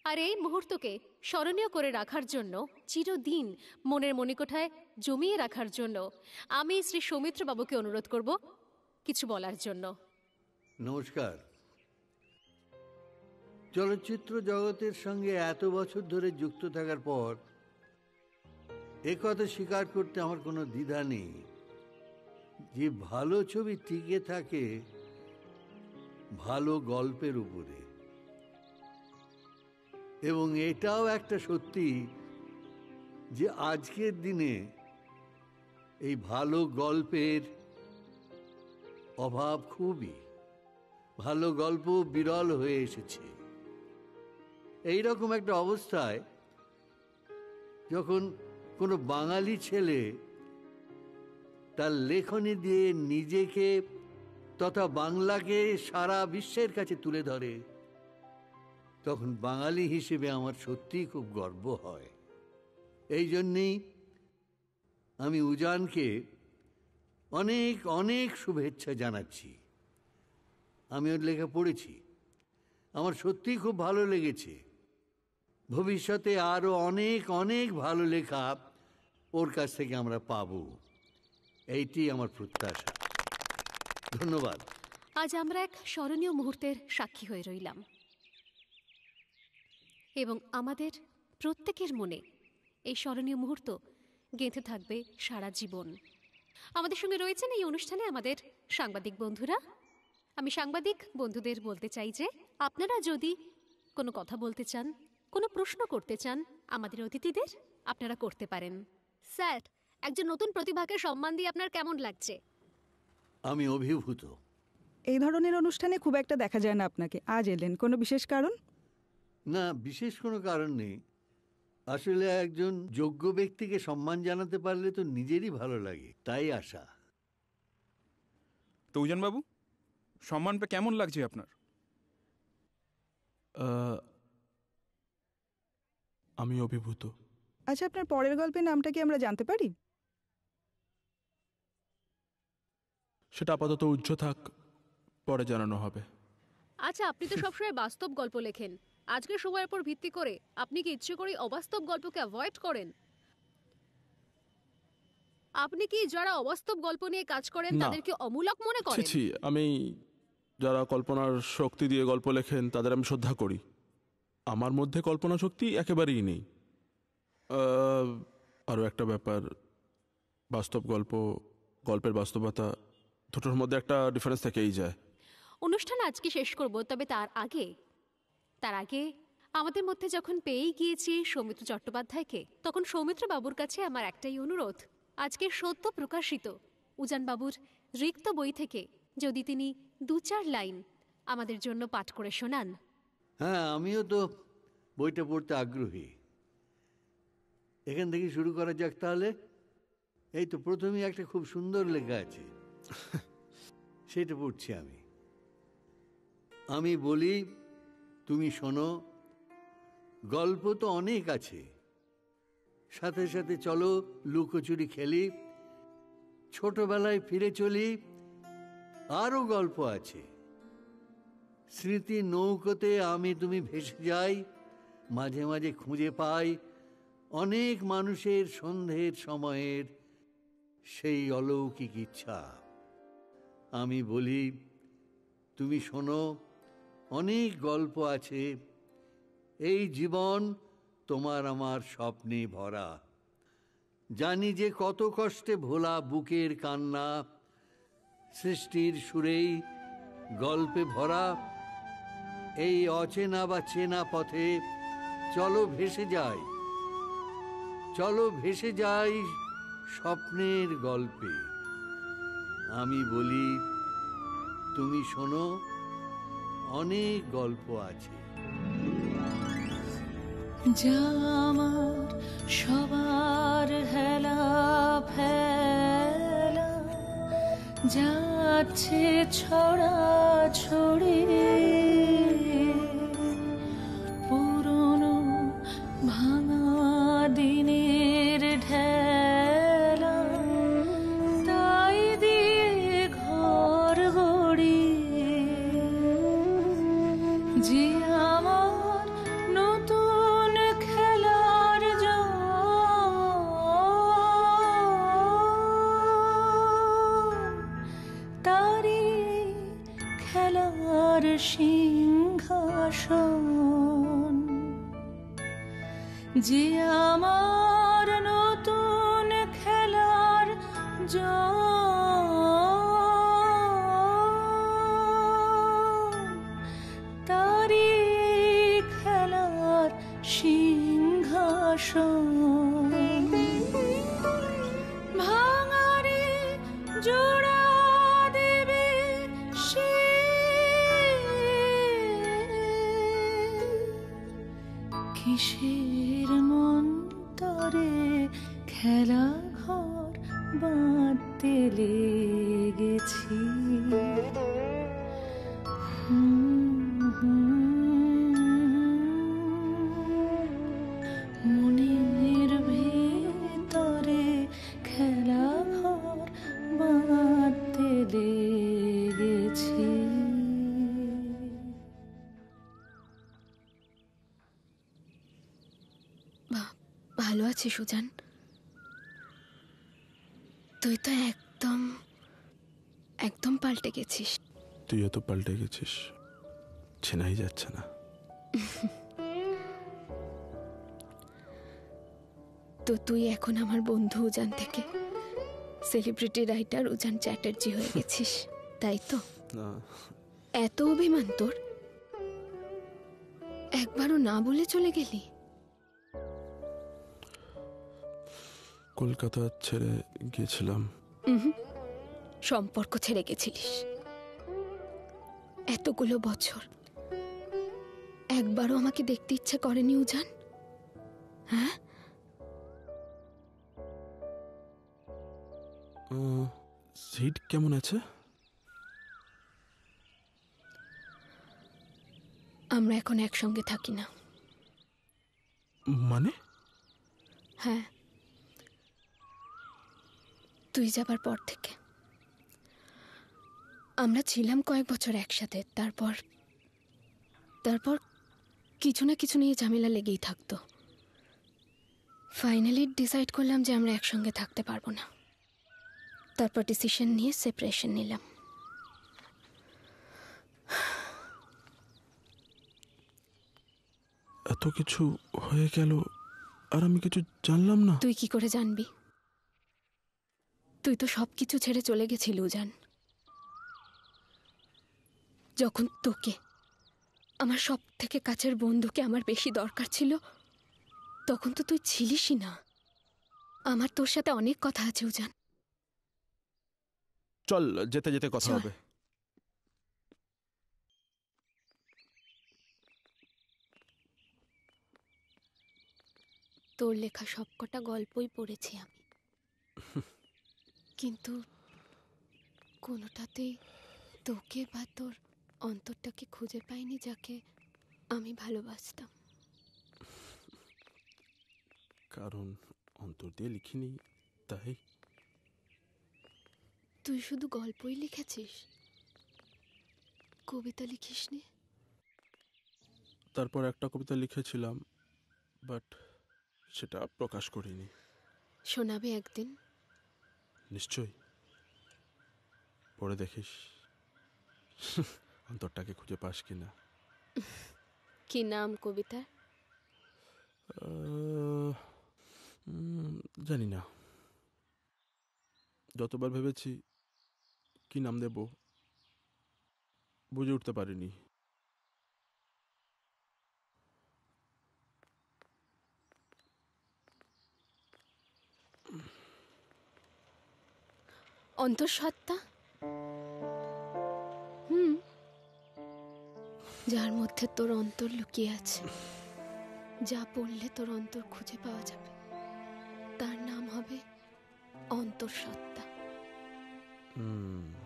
আর এই মুহূর্তকে স্মরণীয় করে রাখার জন্য, চিরদিন মনের মণিকোঠায় জমিয়ে রাখার জন্য, আমি শ্রী সৌমিত্র বাবুকে অনুরোধ করব কিছু বলার জন্য। নমস্কার। চলচ্চিত্র জগতের সঙ্গে এত বছর ধরে যুক্ত থাকার পর, এ কথা স্বীকার করতে আমার কোনো দ্বিধা নেই। যে ভালো ছবি টিকে থাকে ভালো গল্পের উপরে। এবং এটাও একটা সত্যি যে আজকের দিনে এই ভালো গল্পের অভাব খুবই। ভালো গল্প বিরল হয়ে এসেছে। এই রকম একটা অবস্থায় যখন কোনো বাঙালি ছেলে তার লেখনী দিয়ে নিজেকে তথা বাংলাকে সারা বিশ্বের কাছে তুলে ধরে, তখন বাঙালি হিসেবে আমার সত্যিই খুব গর্ব হয়। এই জন্যেই আমি উজানকে অনেক অনেক শুভেচ্ছা জানাচ্ছি। আমি ওর লেখা পড়েছি। আমার সত্যিই খুব ভালো লেগেছে। ভবিষ্যতে আরও অনেক অনেক ভালো লেখা ওর কাছ থেকে আমরা পাবো। এইটি আমার প্রত্যাশা। ধন্যবাদ। আজ আমরা এক স্মরণীয় মুহূর্তের সাক্ষী হয়ে রইলাম। এবং আমাদের প্রত্যেকের মনে এই স্মরণীয় মুহূর্ত গেঁথে থাকবে সারা জীবন। আমাদের সঙ্গে রয়েছেন এই অনুষ্ঠানে আমাদের সাংবাদিক বন্ধুরা। আমি সাংবাদিক বন্ধুদের বলতে চাই যে, আপনারা যদি কোনো কথা বলতে চান কোনো প্রশ্ন করতে চান আমাদের অতিথিদের আপনারা করতে পারেন। স্যার একজন নতুন প্রতিভাকে সম্মান দিয়ে আপনার কেমন লাগছে? আমি অভিভূত। এই ধরনের অনুষ্ঠানে খুব একটা দেখা যায় না আপনাকে। আজ এলেন কোনো বিশেষ কারণ? না বিশেষ কোনো কারণ নেই। আসলে একজন যোগ্য ব্যক্তিকে সম্মান জানাতে পারলে তো নিজেরই ভালো লাগে তাই আশা। তো বাবু সম্মান পেয়ে কেমন লাগছে আপনার? আমি অভিভূত। আচ্ছা আপনার পরের গল্পের নামটা কি আমরা জানতে পারি? সেটা আপাতত উজ্জ্ব থাক পরে জানানো হবে। আচ্ছা আপনি তো সবসময় বাস্তব গল্প লেখেন। আজকের সময়ের উপর ভিত্তি করে আপনি কি ইচ্ছে করে অবাস্তব গল্পকে অ্যাভয়েড করেন? আপনি কি যারা অবাস্তব গল্প নিয়ে কাজ করেন না। তাদেরকে অমূলক মনে ছি করেন ছি আমি যারা কল্পনার শক্তি দিয়ে গল্প লেখেন তাদের আমি শ্রদ্ধা করি। আমার মধ্যে কল্পনা শক্তি একেবারেই নেই। আরও একটা ব্যাপার, বাস্তব গল্প, গল্পের বাস্তবতা, দুটোর মধ্যে একটা ডিফারেন্স থেকেই যায়। অনুষ্ঠান আজকে শেষ করব, তবে তার আগে তার আগে আমাদের মধ্যে যখন পেয়েই গিয়েছি সৌমিত্র চট্টোপাধ্যায়কে, তখন সৌমিত্র বাবুর কাছে আমার একটাই অনুরোধ, আজকে সত্য প্রকাশিত। উজান বাবুর রিক্ত বই থেকে যদি তিনি দু চার লাইন আমাদের জন্য পাঠ করে শোনান। হ্যাঁ আমিও তো বইটা পড়তে আগ্রহী। এখান থেকে শুরু করা যাক তাহলে। এই তো প্রথমেই একটা খুব সুন্দর লেখা আছে। সেটা পড়ছি আমি। আমি বলি তুমি শোনো গল্প তো অনেক আছে। সাথে সাথে চলো লুকোচুরি খেলি। ছোটবেলায় ফিরে চলি আরও গল্প আছে। স্মৃতি নৌকোতে আমি তুমি ভেসে যাই, মাঝে মাঝে খুঁজে পাই অনেক মানুষের সন্ধ্যের সময়ের সেই অলৌকিক ইচ্ছা। আমি বলি, তুমি শোনো, অনেক গল্প আছে, এই জীবন তোমার আমার স্বপ্নে ভরা। জানি যে কত কষ্টে ভোলা বুকের কান্না, সৃষ্টির সুরেই গল্পে ভরা। এই অচেনা বা চেনা পথে চলো ভেসে যাই। চলো ভেসে যাই স্বপ্নের গল্পে। আমি বলি, তুমি শোনো, অনেক গল্প আছে। যা আমার সবার হেলা ফেলা যাচ্ছে ছড়া ছড়ি। পুরনো তুই এখন আমার বন্ধু উজান থেকে। সেলিব্রিটি রাইটার উজান চ্যাটার্জি হয়ে গেছিস তাই তো? এত অভিমান তোর? একবারও না বলে চলে গেলি? কলকাতা ছেড়ে গিয়েছিলাম। সম্পর্ক ছেড়ে গেছিলিস। এতগুলো বছর। একবারও আমাকে দেখতে ইচ্ছে করেনি উজান? হ্যাঁ? সিট কেমন আছে? আমরা এখন একসঙ্গে থাকি না। মানে? হ্যাঁ। তুই যাবার পর থেকে। আমরা ছিলাম কয়েক বছর একসাথে তারপর তারপর কিছু না কিছু নিয়ে ঝামেলা লেগেই থাকতো। ফাইনালি ডিসাইড করলাম যে আমরা একসঙ্গে থাকতে পারব না। তারপর ডিসিশন নিয়ে সেপারেশন নিলাম। এত কিছু হয়ে গেল আর আমি কিছু জানলাম না। তুই কি করে জানবি? তুই তো সব কিছু ছেড়ে চলে গেছিলি উজান। যখন তোকে আমার সব থেকে কাছের বন্ধুকে আমার বেশি দরকার ছিল তখন তো তুই ছিলিসই না। আমার তোর সাথে অনেক কথা আছে উজান। চল যেতে যেতে কথা। হবে। তোর লেখা সবকটা গল্পই পড়েছি আমি। কিন্তু কোনোটাতেই তোকে বা তোর অন্তরটাকে খুঁজে পাইনি যাকে আমি ভালোবাসতাম। কারণ অন্তর দিয়ে লিখিনি তাই তুই শুধু গল্পই লিখেছিস? কবিতা লিখিসনি? তারপর একটা কবিতা লিখেছিলাম বাট সেটা প্রকাশ করিনি। শোনাবে একদিন। নিশ্চয়ই। পড়ে দেখিস। অন্তরটাকে খুঁজে পাস কিনা কি নাম উম, জানি না। যতবার ভেবেছি কি নাম দেব? বুঝে উঠতে পারিনি। অন্তঃসত্ত্বা? হুম। যার মধ্যে তোর অন্তর লুকিয়ে আছে যা পড়লে তোর অন্তর খুঁজে পাওয়া যাবে তার নাম হবে অন্তঃসত্ত্বা। হুম,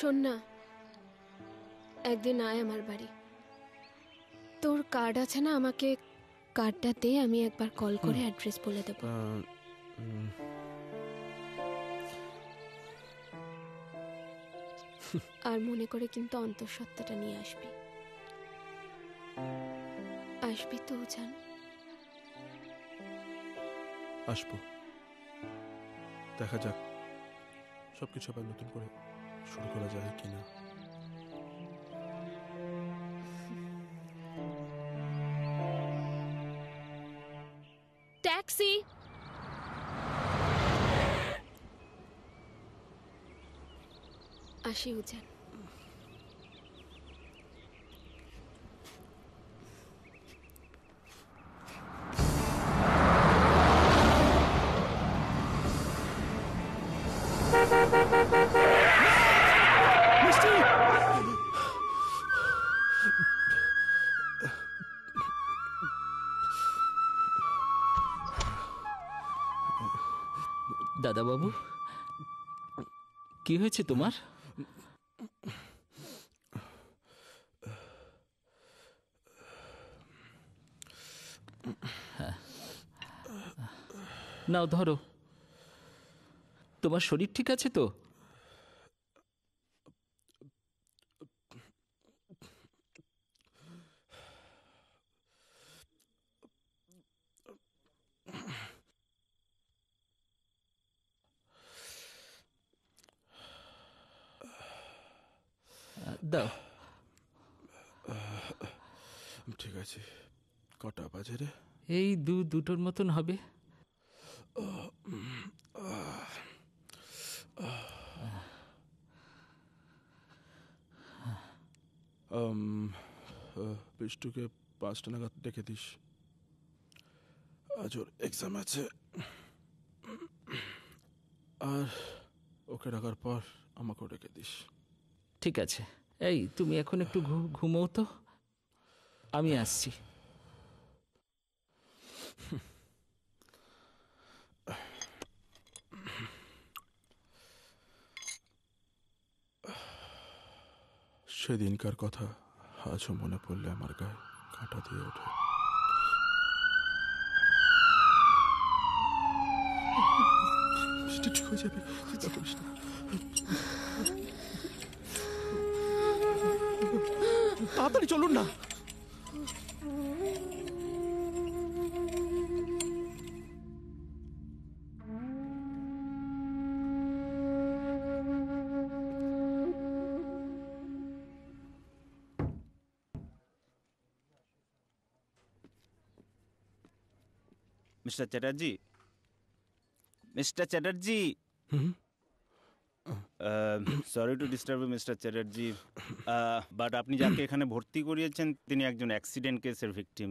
শোন না। একদিন আয় আমার বাড়ি। তোর কার্ড আছে না আমাকে কার্ডটা দে আমি একবার কল করে অ্যাড্রেস বলে দেবো। আর মনে করে কিন্তু অন্তঃসত্ত্বাটা নিয়ে আসবি। আসবি তো জান। আসব। দেখা যাক। সবকিছু আবার নতুন করে শুরু করা যায় কিনা? ট্যাক্সি। আসি উজান দাদাবাবু? কি হয়েছে তোমার? হ্যাঁ। নাও ধরো। তোমার শরীর ঠিক আছে তো দাও ঠিক আছে কটা বাজে রে এই দু দুটোর মতন হবে। বিষ্টুকে পাঁচটা নাগাদ ডেকে দিস। আজ ওর এক্সাম আছে। আর ওকে ডাকার পর আমাকেও ডেকে দিস। ঠিক আছে। এই তুমি এখন একটু ঘু- ঘুমোও তো। আমি আসছি। সেদিনকার কথা আজও মনে পড়লে আমার গায়ে কাঁটা দিয়ে ওঠে। ঠিক হয়ে যাবে। চিন্তা করিস না। তাড়াতাড়ি চলুন না। Mister Chatterjee mister Chatterjee sorry to disturb mister Chatterjee but আপনি যাকে এখানে ভর্তি করিয়েছেন তিনি একজন অ্যাক্সিডেন্ট কেসের victim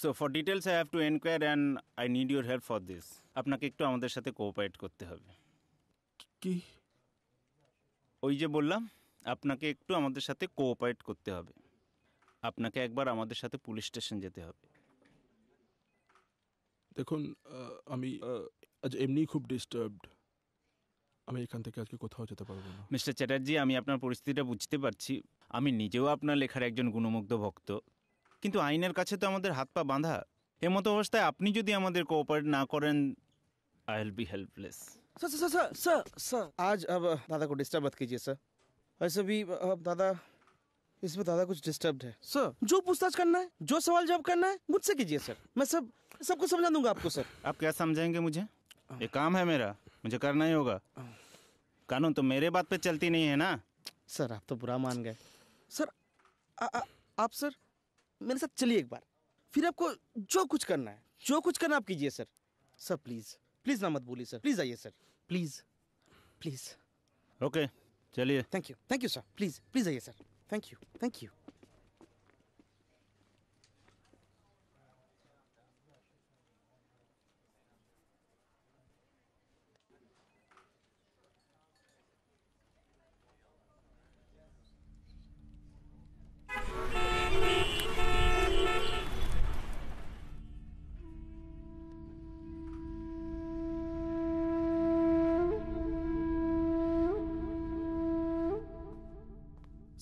so for details I have to enquire and I need your help for this আপনাকে একটু আমাদের সাথে কোঅপারেট করতে হবে। কি? ওই যে বললাম আপনাকে একটু আমাদের সাথে কোঅপারেট করতে হবে। আপনাকে একবার আমাদের সাথে পুলিশ স্টেশন যেতে হবে। দেখুন আহ, আমি আহ, আজ এমনিই খুব ডিস্টার্বড আমি এখান থেকে আজকে কোথাও যেতে পারবো না মিস্টার চ্যাটার্জি আমি আপনার পরিস্থিতিটা বুঝতে পারছি আমি নিজেও আপনার লেখার একজন গুণমুগ্ধ ভক্ত কিন্তু আইনের কাছে তো আমাদের হাত পা বাঁধা এমতো অবস্থায় আপনি যদি আমাদের কোঅপারেট না করেন I will be helpless sir sir sir sir sir आज अब दादा को डिस्टर्ब मत कीजिए सर वैसे भी अब दादा इसमें दादा कुछ डिस्टर्ब्ड है सर जो पूछताछ करना है जो सवाल जवाब करना है मुझसे कीजिए सर मैं सब सबको समझा दूँगा आपको सर। आप क्या समझाएँगे मुझे? ये काम है मेरा मुझे करना ही होगा। कानून तो मेरे बात पे चलती नहीं है ना? सर आप तो बुरा मान गए। सर आ, आ, आप सर मेरे साथ चलिए एक बार। फिर आपको जो कुछ करना है जो कुछ करना आप कीजिए सर। सर प्लीज़ प्लीज़ ना मत बोलिए सर। प्लीज़ आइए सर। Please please. ओके चलिए। Thank you thank you sir please please आइए sir. Thank you thank you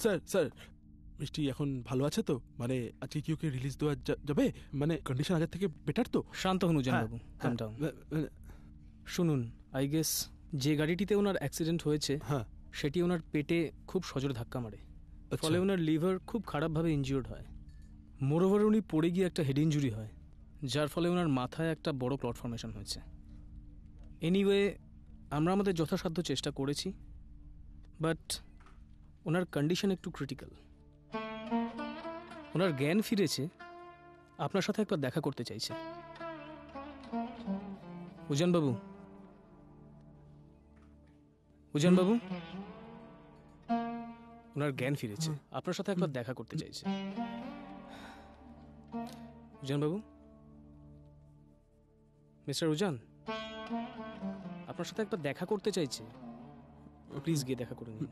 sir sir Mishti এখন ভালো আছে তো? মানে আজকে কি ওকে রিলিজ দেওয়া যাবে? মানে কন্ডিশন আগের থেকে বেটার তো? শান্ত হন উজান হ্যাঁ, হ্যাঁ, মানে- শুনুন আই গেস যে গাড়িটিতে ওনার অ্যাক্সিডেন্ট হয়েছে হ্যাঁ। সেটি ওনার পেটে খুব সজোরে ধাক্কা মারে। আচ্ছা। ফলে ওনার লিভার খুব খারাপভাবে ইনজিওর্ড হয়। মোরওভার উনি পড়ে গিয়ে একটা হেড ইঞ্জুরি হয় যার ফলে ওনার মাথায় একটা বড় ক্লট ফর্মেশন হয়েছে। এনিওয়ে আমরা আমাদের যথাসাধ্য চেষ্টা করেছি বাট ওনার কন্ডিশন একটু ক্রিটিক্যাল ওনার জ্ঞান ফিরেছে, আপনার সাথে একবার দেখা করতে চাইছে। উজান বাবু উজান বাবু ওনার জ্ঞান ফিরেছে, আপনার সাথে একবার দেখা করতে চাইছে। উজান বাবু মিস্টার উজান, আপনার সাথে একবার দেখা করতে চাইছে। প্লিজ গিয়ে দেখা করে নিন।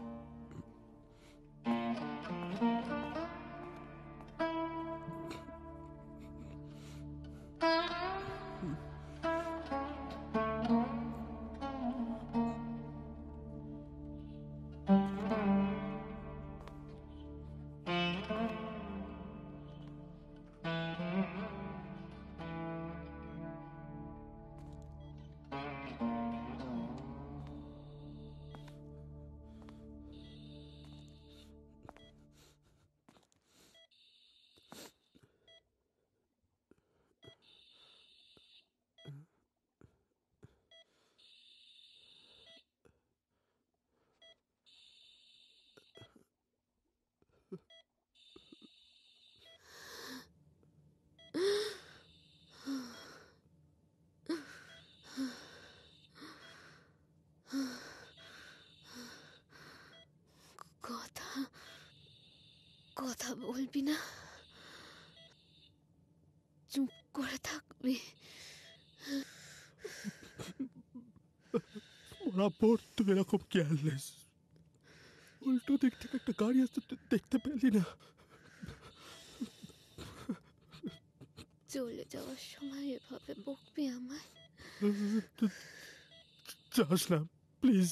কথা বলবি না। চুপ করে থাকবি। ওরা পর তুই এরকম কেয়ারলেস উল্টো দিক থেকে একটা গাড়ি আসতে তুই দেখতে পেলি না। চলে যাওয়ার সময় এভাবে বকবি আমায়। যাস না প্লিজ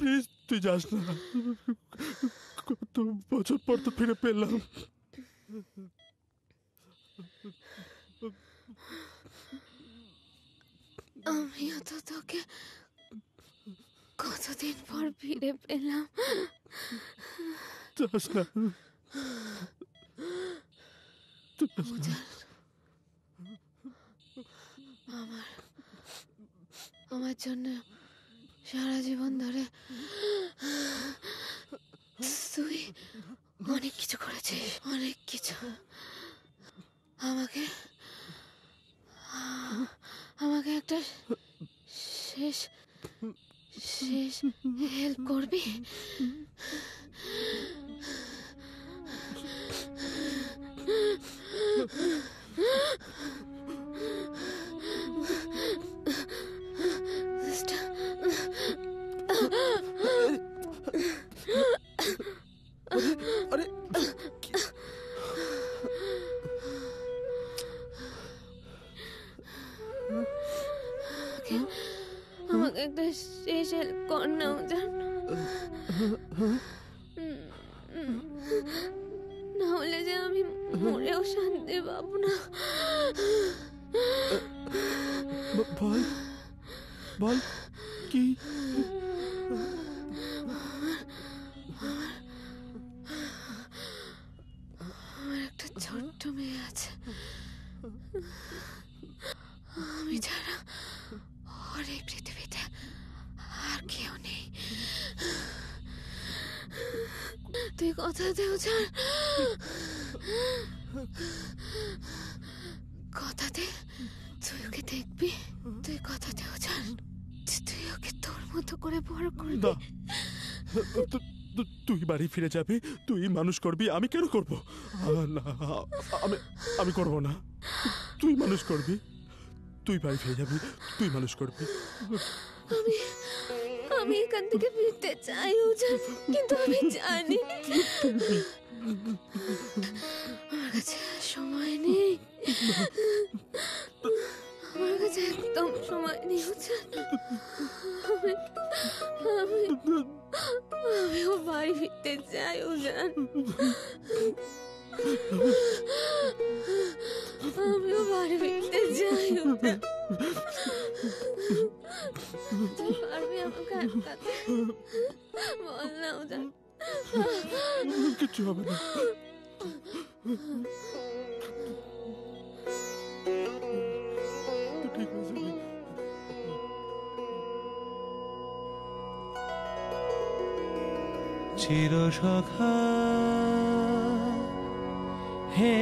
প্লিজ তুই যাস না। কত বছর পর তো ফিরে পেলাম। আমিও তো তোকে কতদিন পর ফিরে পেলাম। আমার আমার জন্য সারা জীবন ধরে তুই অনেক কিছু করেছিস। অনেক কিছু। আমাকে আমাকে একটা শেষ শেষ হেল্প করবি? আরে আমাকে একটা শেষ হেল্প কর না। উজান না হলে যে আমি মরেও শান্তি পাবো না। বল বল কি? কথা দেও ছাড়। কথা দে তুই ওকে দেখবি তুই কথা দেও যে তুই ওকে তোর মতো করে বড় করবি। তুই বাড়ি ফিরে যাবি তুই মানুষ করবি আমি কেন করব? না আমি আমি করব না। তুই মানুষ করবি তুই বাড়ি ফিরে যাবি তুই মানুষ করবি। আমি আমি এখান থেকে ফিরতে চাই উজান কিন্তু আমি জানি। আমার কাছে সময় নেই। আমার কাছে একদম সময় নেই উজান আমি আমি, আমিও বাড়ি ফিরতে চাই উজান আমিও বাড়ি ফিরতে চাই তুই পারবি আমাকে আটকাতে বল না উজান কিচ্ছু হবে না ঠিক হয়ে যাবি চিরসখা হে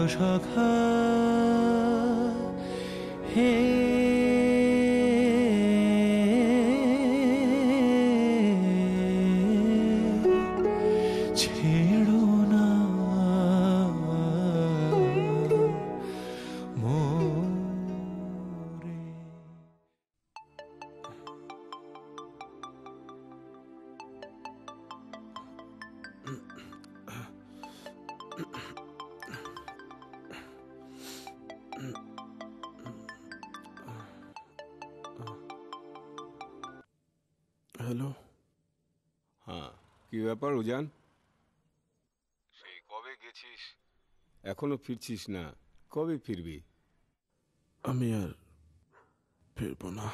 চিরসখা হে ব্যাপার উজান? সেই কবে গেছিস? এখনও ফিরছিস না। কবে ফিরবি? আমি আর ফিরবো না।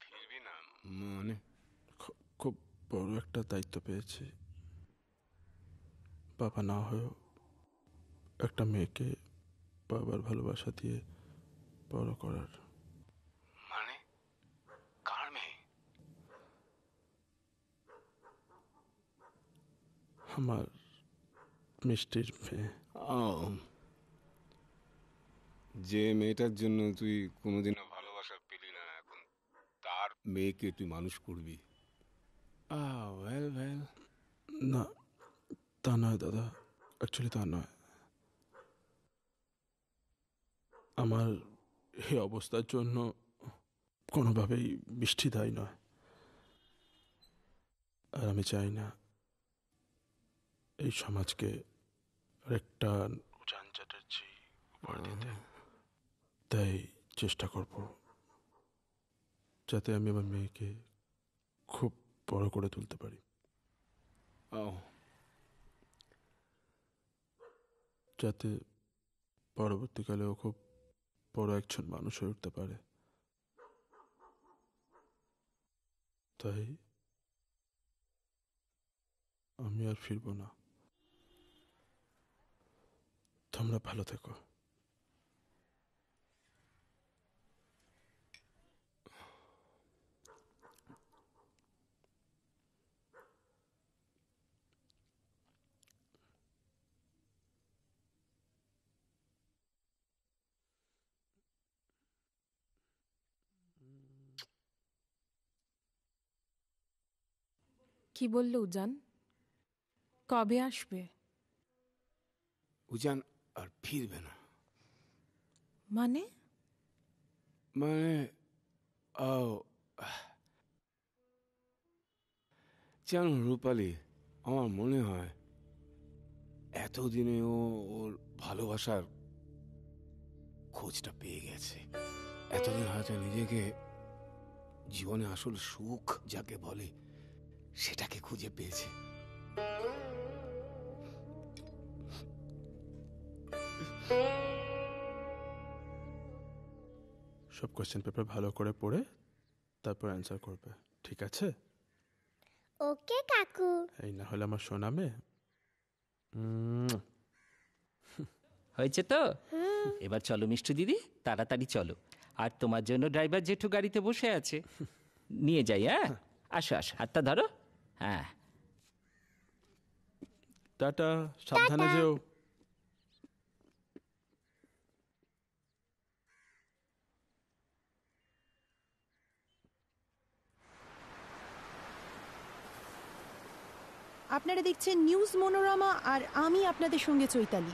ফিরবি না। মানে? খুব বড় একটা দায়িত্ব পেয়েছি। বাবা না হয়েও একটা মেয়েকে বাবার ভালোবাসা দিয়ে বড় করার মানে কার মেয়ে আমার মিষ্টির মেয়ে ও। যে মেয়েটার জন্য তুই কোনোদিনও ভালোবাসা পেলি না এখন তার মেয়েকে তুই মানুষ করবি। ওয়েল ওয়েল না তা নয় দাদা। অ্যাকচুয়ালি তা নয়। আমার এই অবস্থার জন্য কোনোভাবেই বৃষ্টি দায়ী নয়। আর আমি চাই না এই সমাজকে আরেকটা উজান চ্যাটার্জি তাই চেষ্টা করব যাতে আমি আমার মেয়েকে খুব বড় করে তুলতে পারি। ও যাতে পরবর্তীকালেও খুব বড় একজন মানুষ হয়ে উঠতে পারে। তাই আমি আর ফিরবো না। তোমরা ভালো থেকো। কি বলল উজান? কবে আসবে? উজান আর ফিরবে না। মানে? মানে ও জানো রূপালি আমার মনে হয় এতদিনে ও ওর ভালোবাসার খোঁজটা পেয়ে গেছে। এতদিন হয়তো নিজেকে জীবনে আসল সুখ যাকে বলে সেটাকে খুঁজে পেয়েছে। সব কোয়েশ্চেন পেপার ভালো করে পড়ে তারপর অ্যান্সার করবে। ঠিক আছে? ওকে কাকু। এই না হলে আমার শোনাবে হয়েছে তো? এবার চলো মিষ্টি দিদি তাড়াতাড়ি চলো। আর তোমার জন্য ড্রাইভার জেঠু গাড়িতে বসে আছে। নিয়ে যাই হ্যাঁ? আসো আসো হাতটা ধরো। হ্যাঁ। টাটা সাবধানে যেও। আপনারা দেখছেন নিউজ মনোরমা আর আমি আপনাদের সঙ্গে চৈতালি।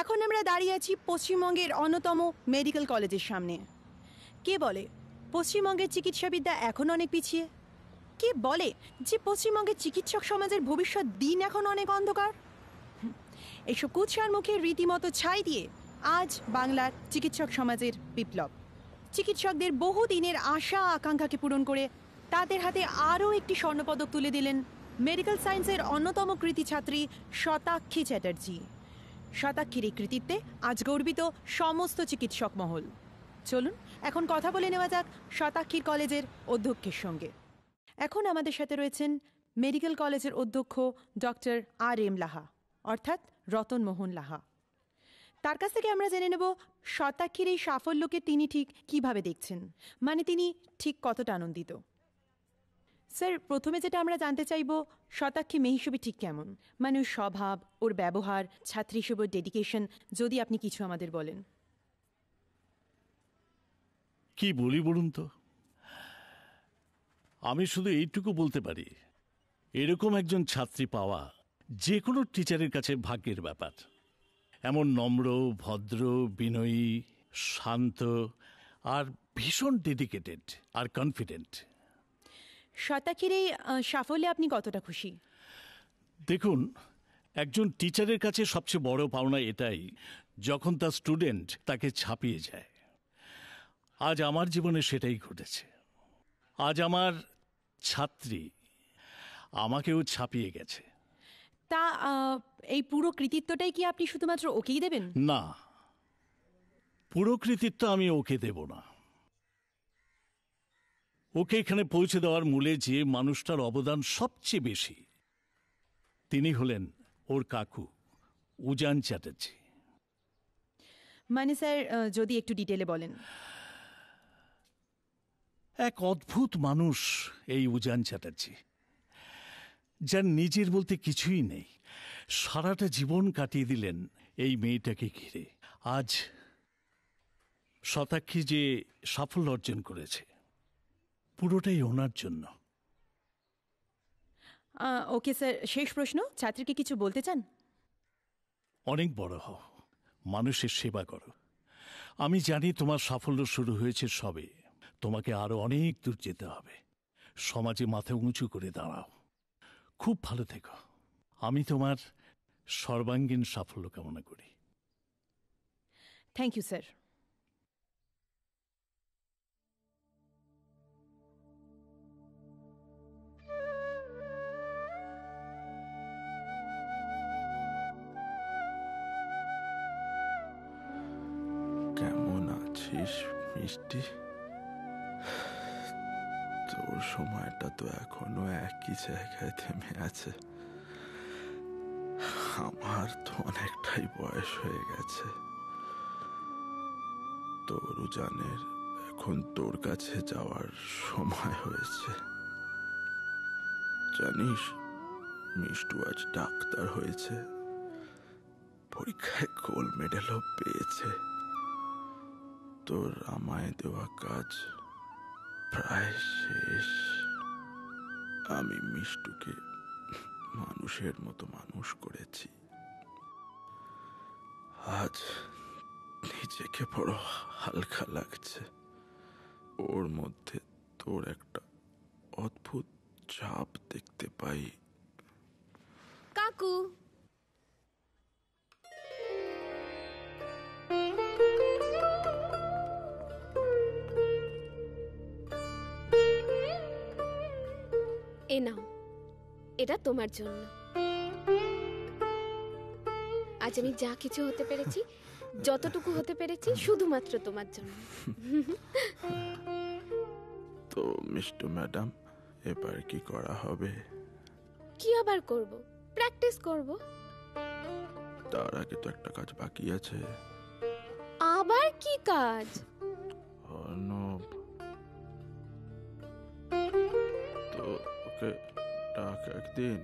এখন আমরা দাঁড়িয়ে আছি পশ্চিমবঙ্গের অন্যতম মেডিকেল কলেজের সামনে। কে বলে পশ্চিমবঙ্গের চিকিৎসাবিদ্যা এখন অনেক পিছিয়ে? কে বলে যে পশ্চিমবঙ্গের চিকিৎসক সমাজের ভবিষ্যৎ দিন এখন অনেক অন্ধকার? এইসব কুৎসার মুখে রীতিমতো ছাই দিয়ে আজ বাংলার চিকিৎসক সমাজের বিপ্লব। চিকিৎসকদের বহু দিনের আশা আকাঙ্ক্ষাকে পূরণ করে তাদের হাতে আরও একটি স্বর্ণপদক তুলে দিলেন মেডিকেল সায়েন্সের অন্যতম কৃতি ছাত্রী শতাক্ষী চ্যাটার্জি। শতাক্ষীর এই কৃতিত্বে আজ গর্বিত সমস্ত চিকিৎসক মহল। চলুন, এখন কথা বলে নেওয়া যাক শতাক্ষীর কলেজের অধ্যক্ষের সঙ্গে। এখন আমাদের সাথে রয়েছেন মেডিকেল কলেজের অধ্যক্ষ ডক্টর আর এম লাহা, অর্থাৎ রতন মোহন লাহা। তার কাছ থেকে আমরা জেনে নেব শতাক্ষীর এই সাফল্যকে তিনি ঠিক কীভাবে দেখছেন মানে তিনি ঠিক কতটা আনন্দিত। স্যার, প্রথমে যেটা আমরা জানতে চাইব, শতাক্ষী মেয়ে হিসেবে ঠিক কেমন? মানে ওর স্বভাব, ওর ব্যবহার ছাত্রী হিসেবে ডেডিকেশন যদি আপনি কিছু আমাদের বলেন। কি বলি বলুন তো? আমি শুধু এইটুকু বলতে পারি, এরকম একজন ছাত্রী পাওয়া যে কোনো টিচারের কাছে ভাগ্যের ব্যাপার। এমন নম্র, ভদ্র, বিনয়ী, শান্ত, আর ভীষণ ডেডিকেটেড আর কনফিডেন্ট শতাক্ষীর এই সাফল্যে আপনি কতটা খুশি? দেখুন একজন টিচারের কাছে সবচেয়ে বড় পাওনা এটাই যখন তার স্টুডেন্ট তাকে ছাপিয়ে যায়। আজ আমার জীবনে সেটাই ঘটেছে। আজ আমার ছাত্রী আমাকেও ছাপিয়ে গেছে। তা এই পুরো কৃতিত্বটাই কি আপনি শুধুমাত্র ওকেই দেবেন? না পুরো কৃতিত্ব আমি ওকে দেব না। ওকে এখানে পৌঁছে দেওয়ার মূলে যে মানুষটার অবদান সবচেয়ে বেশি তিনি হলেন ওর কাকু উজান চ্যাটার্জি। মানে স্যার যদি একটু ডিটেলে বলেন। এক অদ্ভুত মানুষ এই উজান চ্যাটার্জি যার নিজের বলতে কিছুই নেই। সারাটা জীবন কাটিয়ে দিলেন এই মেয়েটাকে ঘিরে। আজ শতাক্ষী যে সাফল্য অর্জন করেছে। পুরোটাই ওনার জন্য। ওকে স্যার শেষ প্রশ্ন ছাত্রীকে কিছু বলতে চান? অনেক বড় হও মানুষের সেবা করো। আমি জানি তোমার সাফল্য শুরু হয়েছে সবে তোমাকে আরও অনেক দূর যেতে হবে। সমাজে মাথা উঁচু করে দাঁড়াও। খুব ভালো থেকো। আমি তোমার সর্বাঙ্গীন সাফল্য কামনা করি। থ্যাংক ইউ স্যার আছিস মিষ্টি? তোর সময়টা তো এখনও একই জায়গায় থেমে আছে। আমার তো অনেকটাই বয়স হয়ে গেছে। তোর জানের এখন তোর কাছে যাওয়ার সময় হয়েছে। জানিস, মিষ্টু আজ ডাক্তার হয়েছে। পরীক্ষায় গোল্ড মেডেলও পেয়েছে। তোর আমায় দেওয়া কাজ প্রায় শেষ। আমি মিষ্টুকে মানুষের মতো মানুষ করেছি। আজ নিজেকে বড় হালকা লাগছে। ওর মধ্যে তোর একটা অদ্ভুত চাপ দেখতে পাই। কাকু এ নাও এটা তোমার জন্য। আজ আমি যা কিছু হতে পেরেছি যতটুকু হতে পেরেছি শুধুমাত্র তোমার জন্য। তো মিষ্টু ম্যাডাম এবার কি করা হবে? কি আবার করব? প্র্যাকটিস করব? তার আগে তো একটা কাজ বাকি আছে। আবার কি কাজ? ডাক একদিন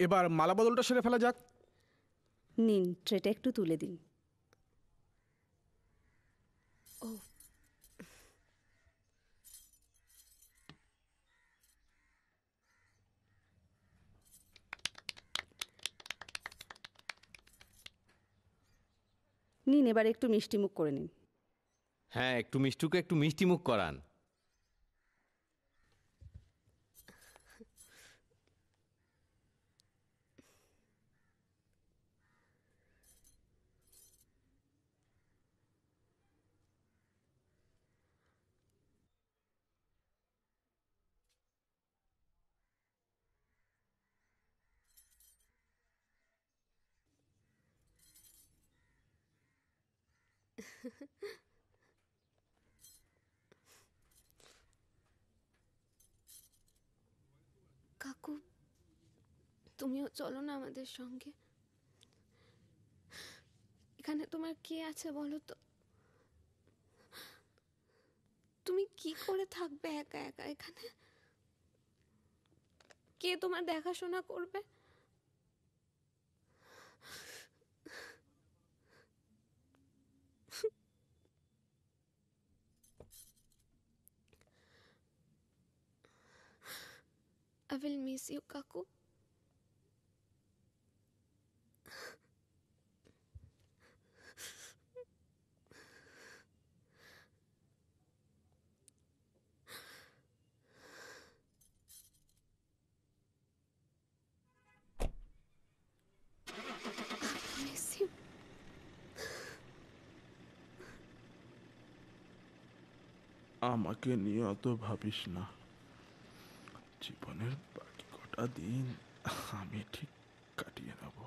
এবার মালা বদলটা সেরে ফেলা যাক। নিন ট্রেটা একটু তুলে দিন। ও। নিন এবার একটু মিষ্টি মুখ করে নিন। হ্যাঁ একটু মিষ্টুকে একটু মিষ্টি মুখ করান। কাকু, তুমিও চলো না আমাদের সঙ্গে। এখানে তোমার কে আছে বলো তো? তুমি কি করে থাকবে একা একা এখানে? কে তোমার দেখাশোনা করবে? I will miss you, Kaku. I miss you. আমাকে নিয়ে অত ভাবিস না জীবনের বাকি কটা দিন আমি ঠিক কাটিয়ে নেব।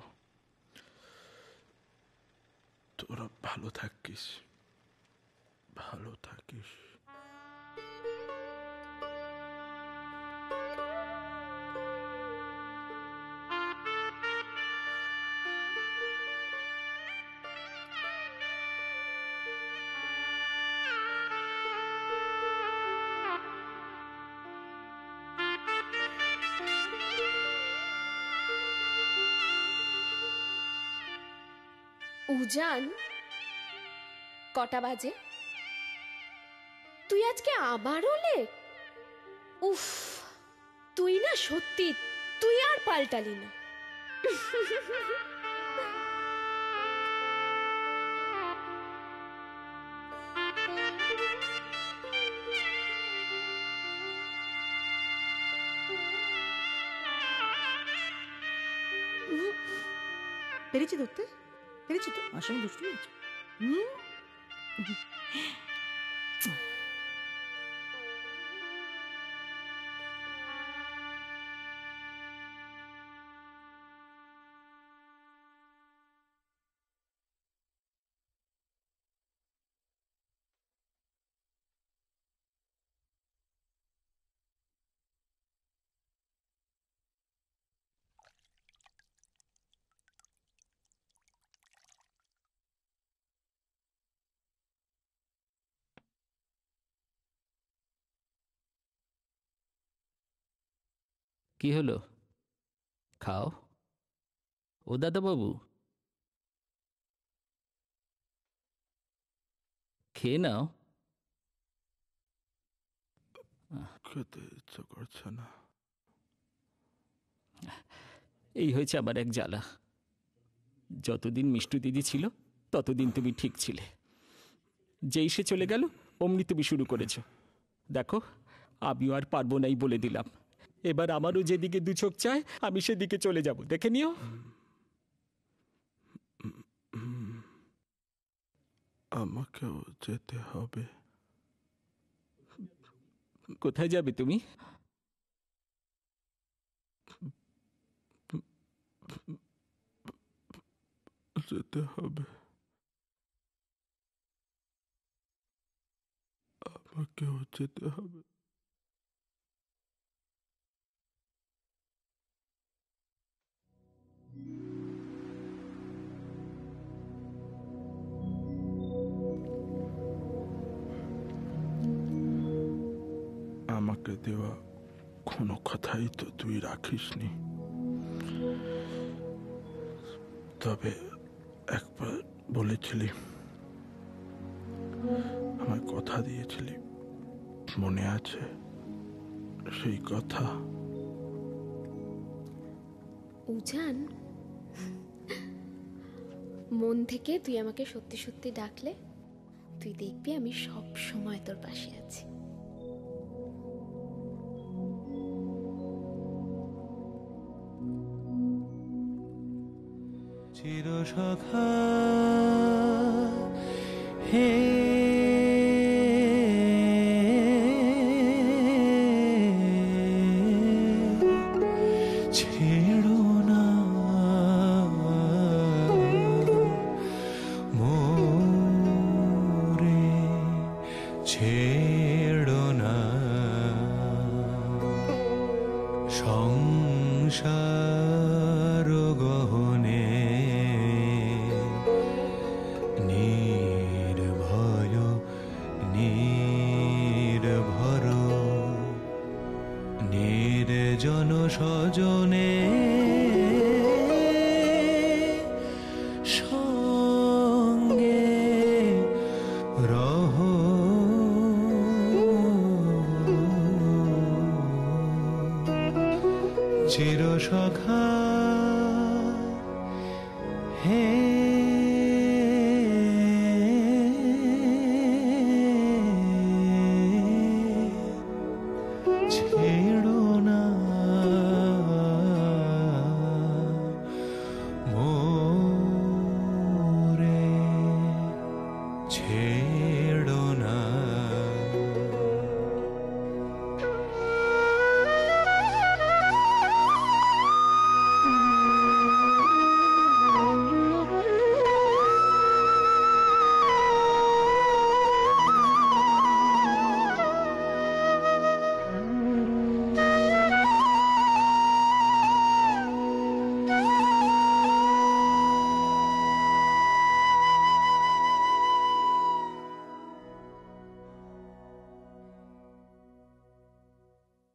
তোরা ভালো থাকিস ভালো থাকিস। উজান কটা বাজে? তুই আজকে আবার ওলে উফ, তুই না সত্যি, তুই আর পাল্টালি না। পেরেছি তো আমার কি হলো? খাও। ও দাদাবাবু। খেয়ে নাও। খেতে ইচ্ছে করছে না। এই হয়েছে আবার এক জ্বালা। যতদিন মিষ্টু দিদি ছিল ততদিন তুমি ঠিক ছিলে। যেই সে চলে গেল অমনি তুমি শুরু করেছ। দেখো আমিও আর পারব নাই বলে দিলাম। এবার আমারও যেদিকে দু চোখ চায় আমি সেদিকে চলে যাব। দেখে নিও। আমাকেও যেতে হবে। কোথায় যাবে তুমি? যেতে হবে। আমাকেও যেতে হবে। আমাকে দেওয়া কোনো কথাই তো তুই রাখিসনি। তবে একবার বলেছিলি, আমায় কথা দিয়েছিলি, মনে আছে সেই কথা? উজান মন থেকে তুই আমাকে সত্যি সত্যি ডাকলে, তুই দেখবি আমি সব সময় তোর পাশে আছি। চিরসখা, হে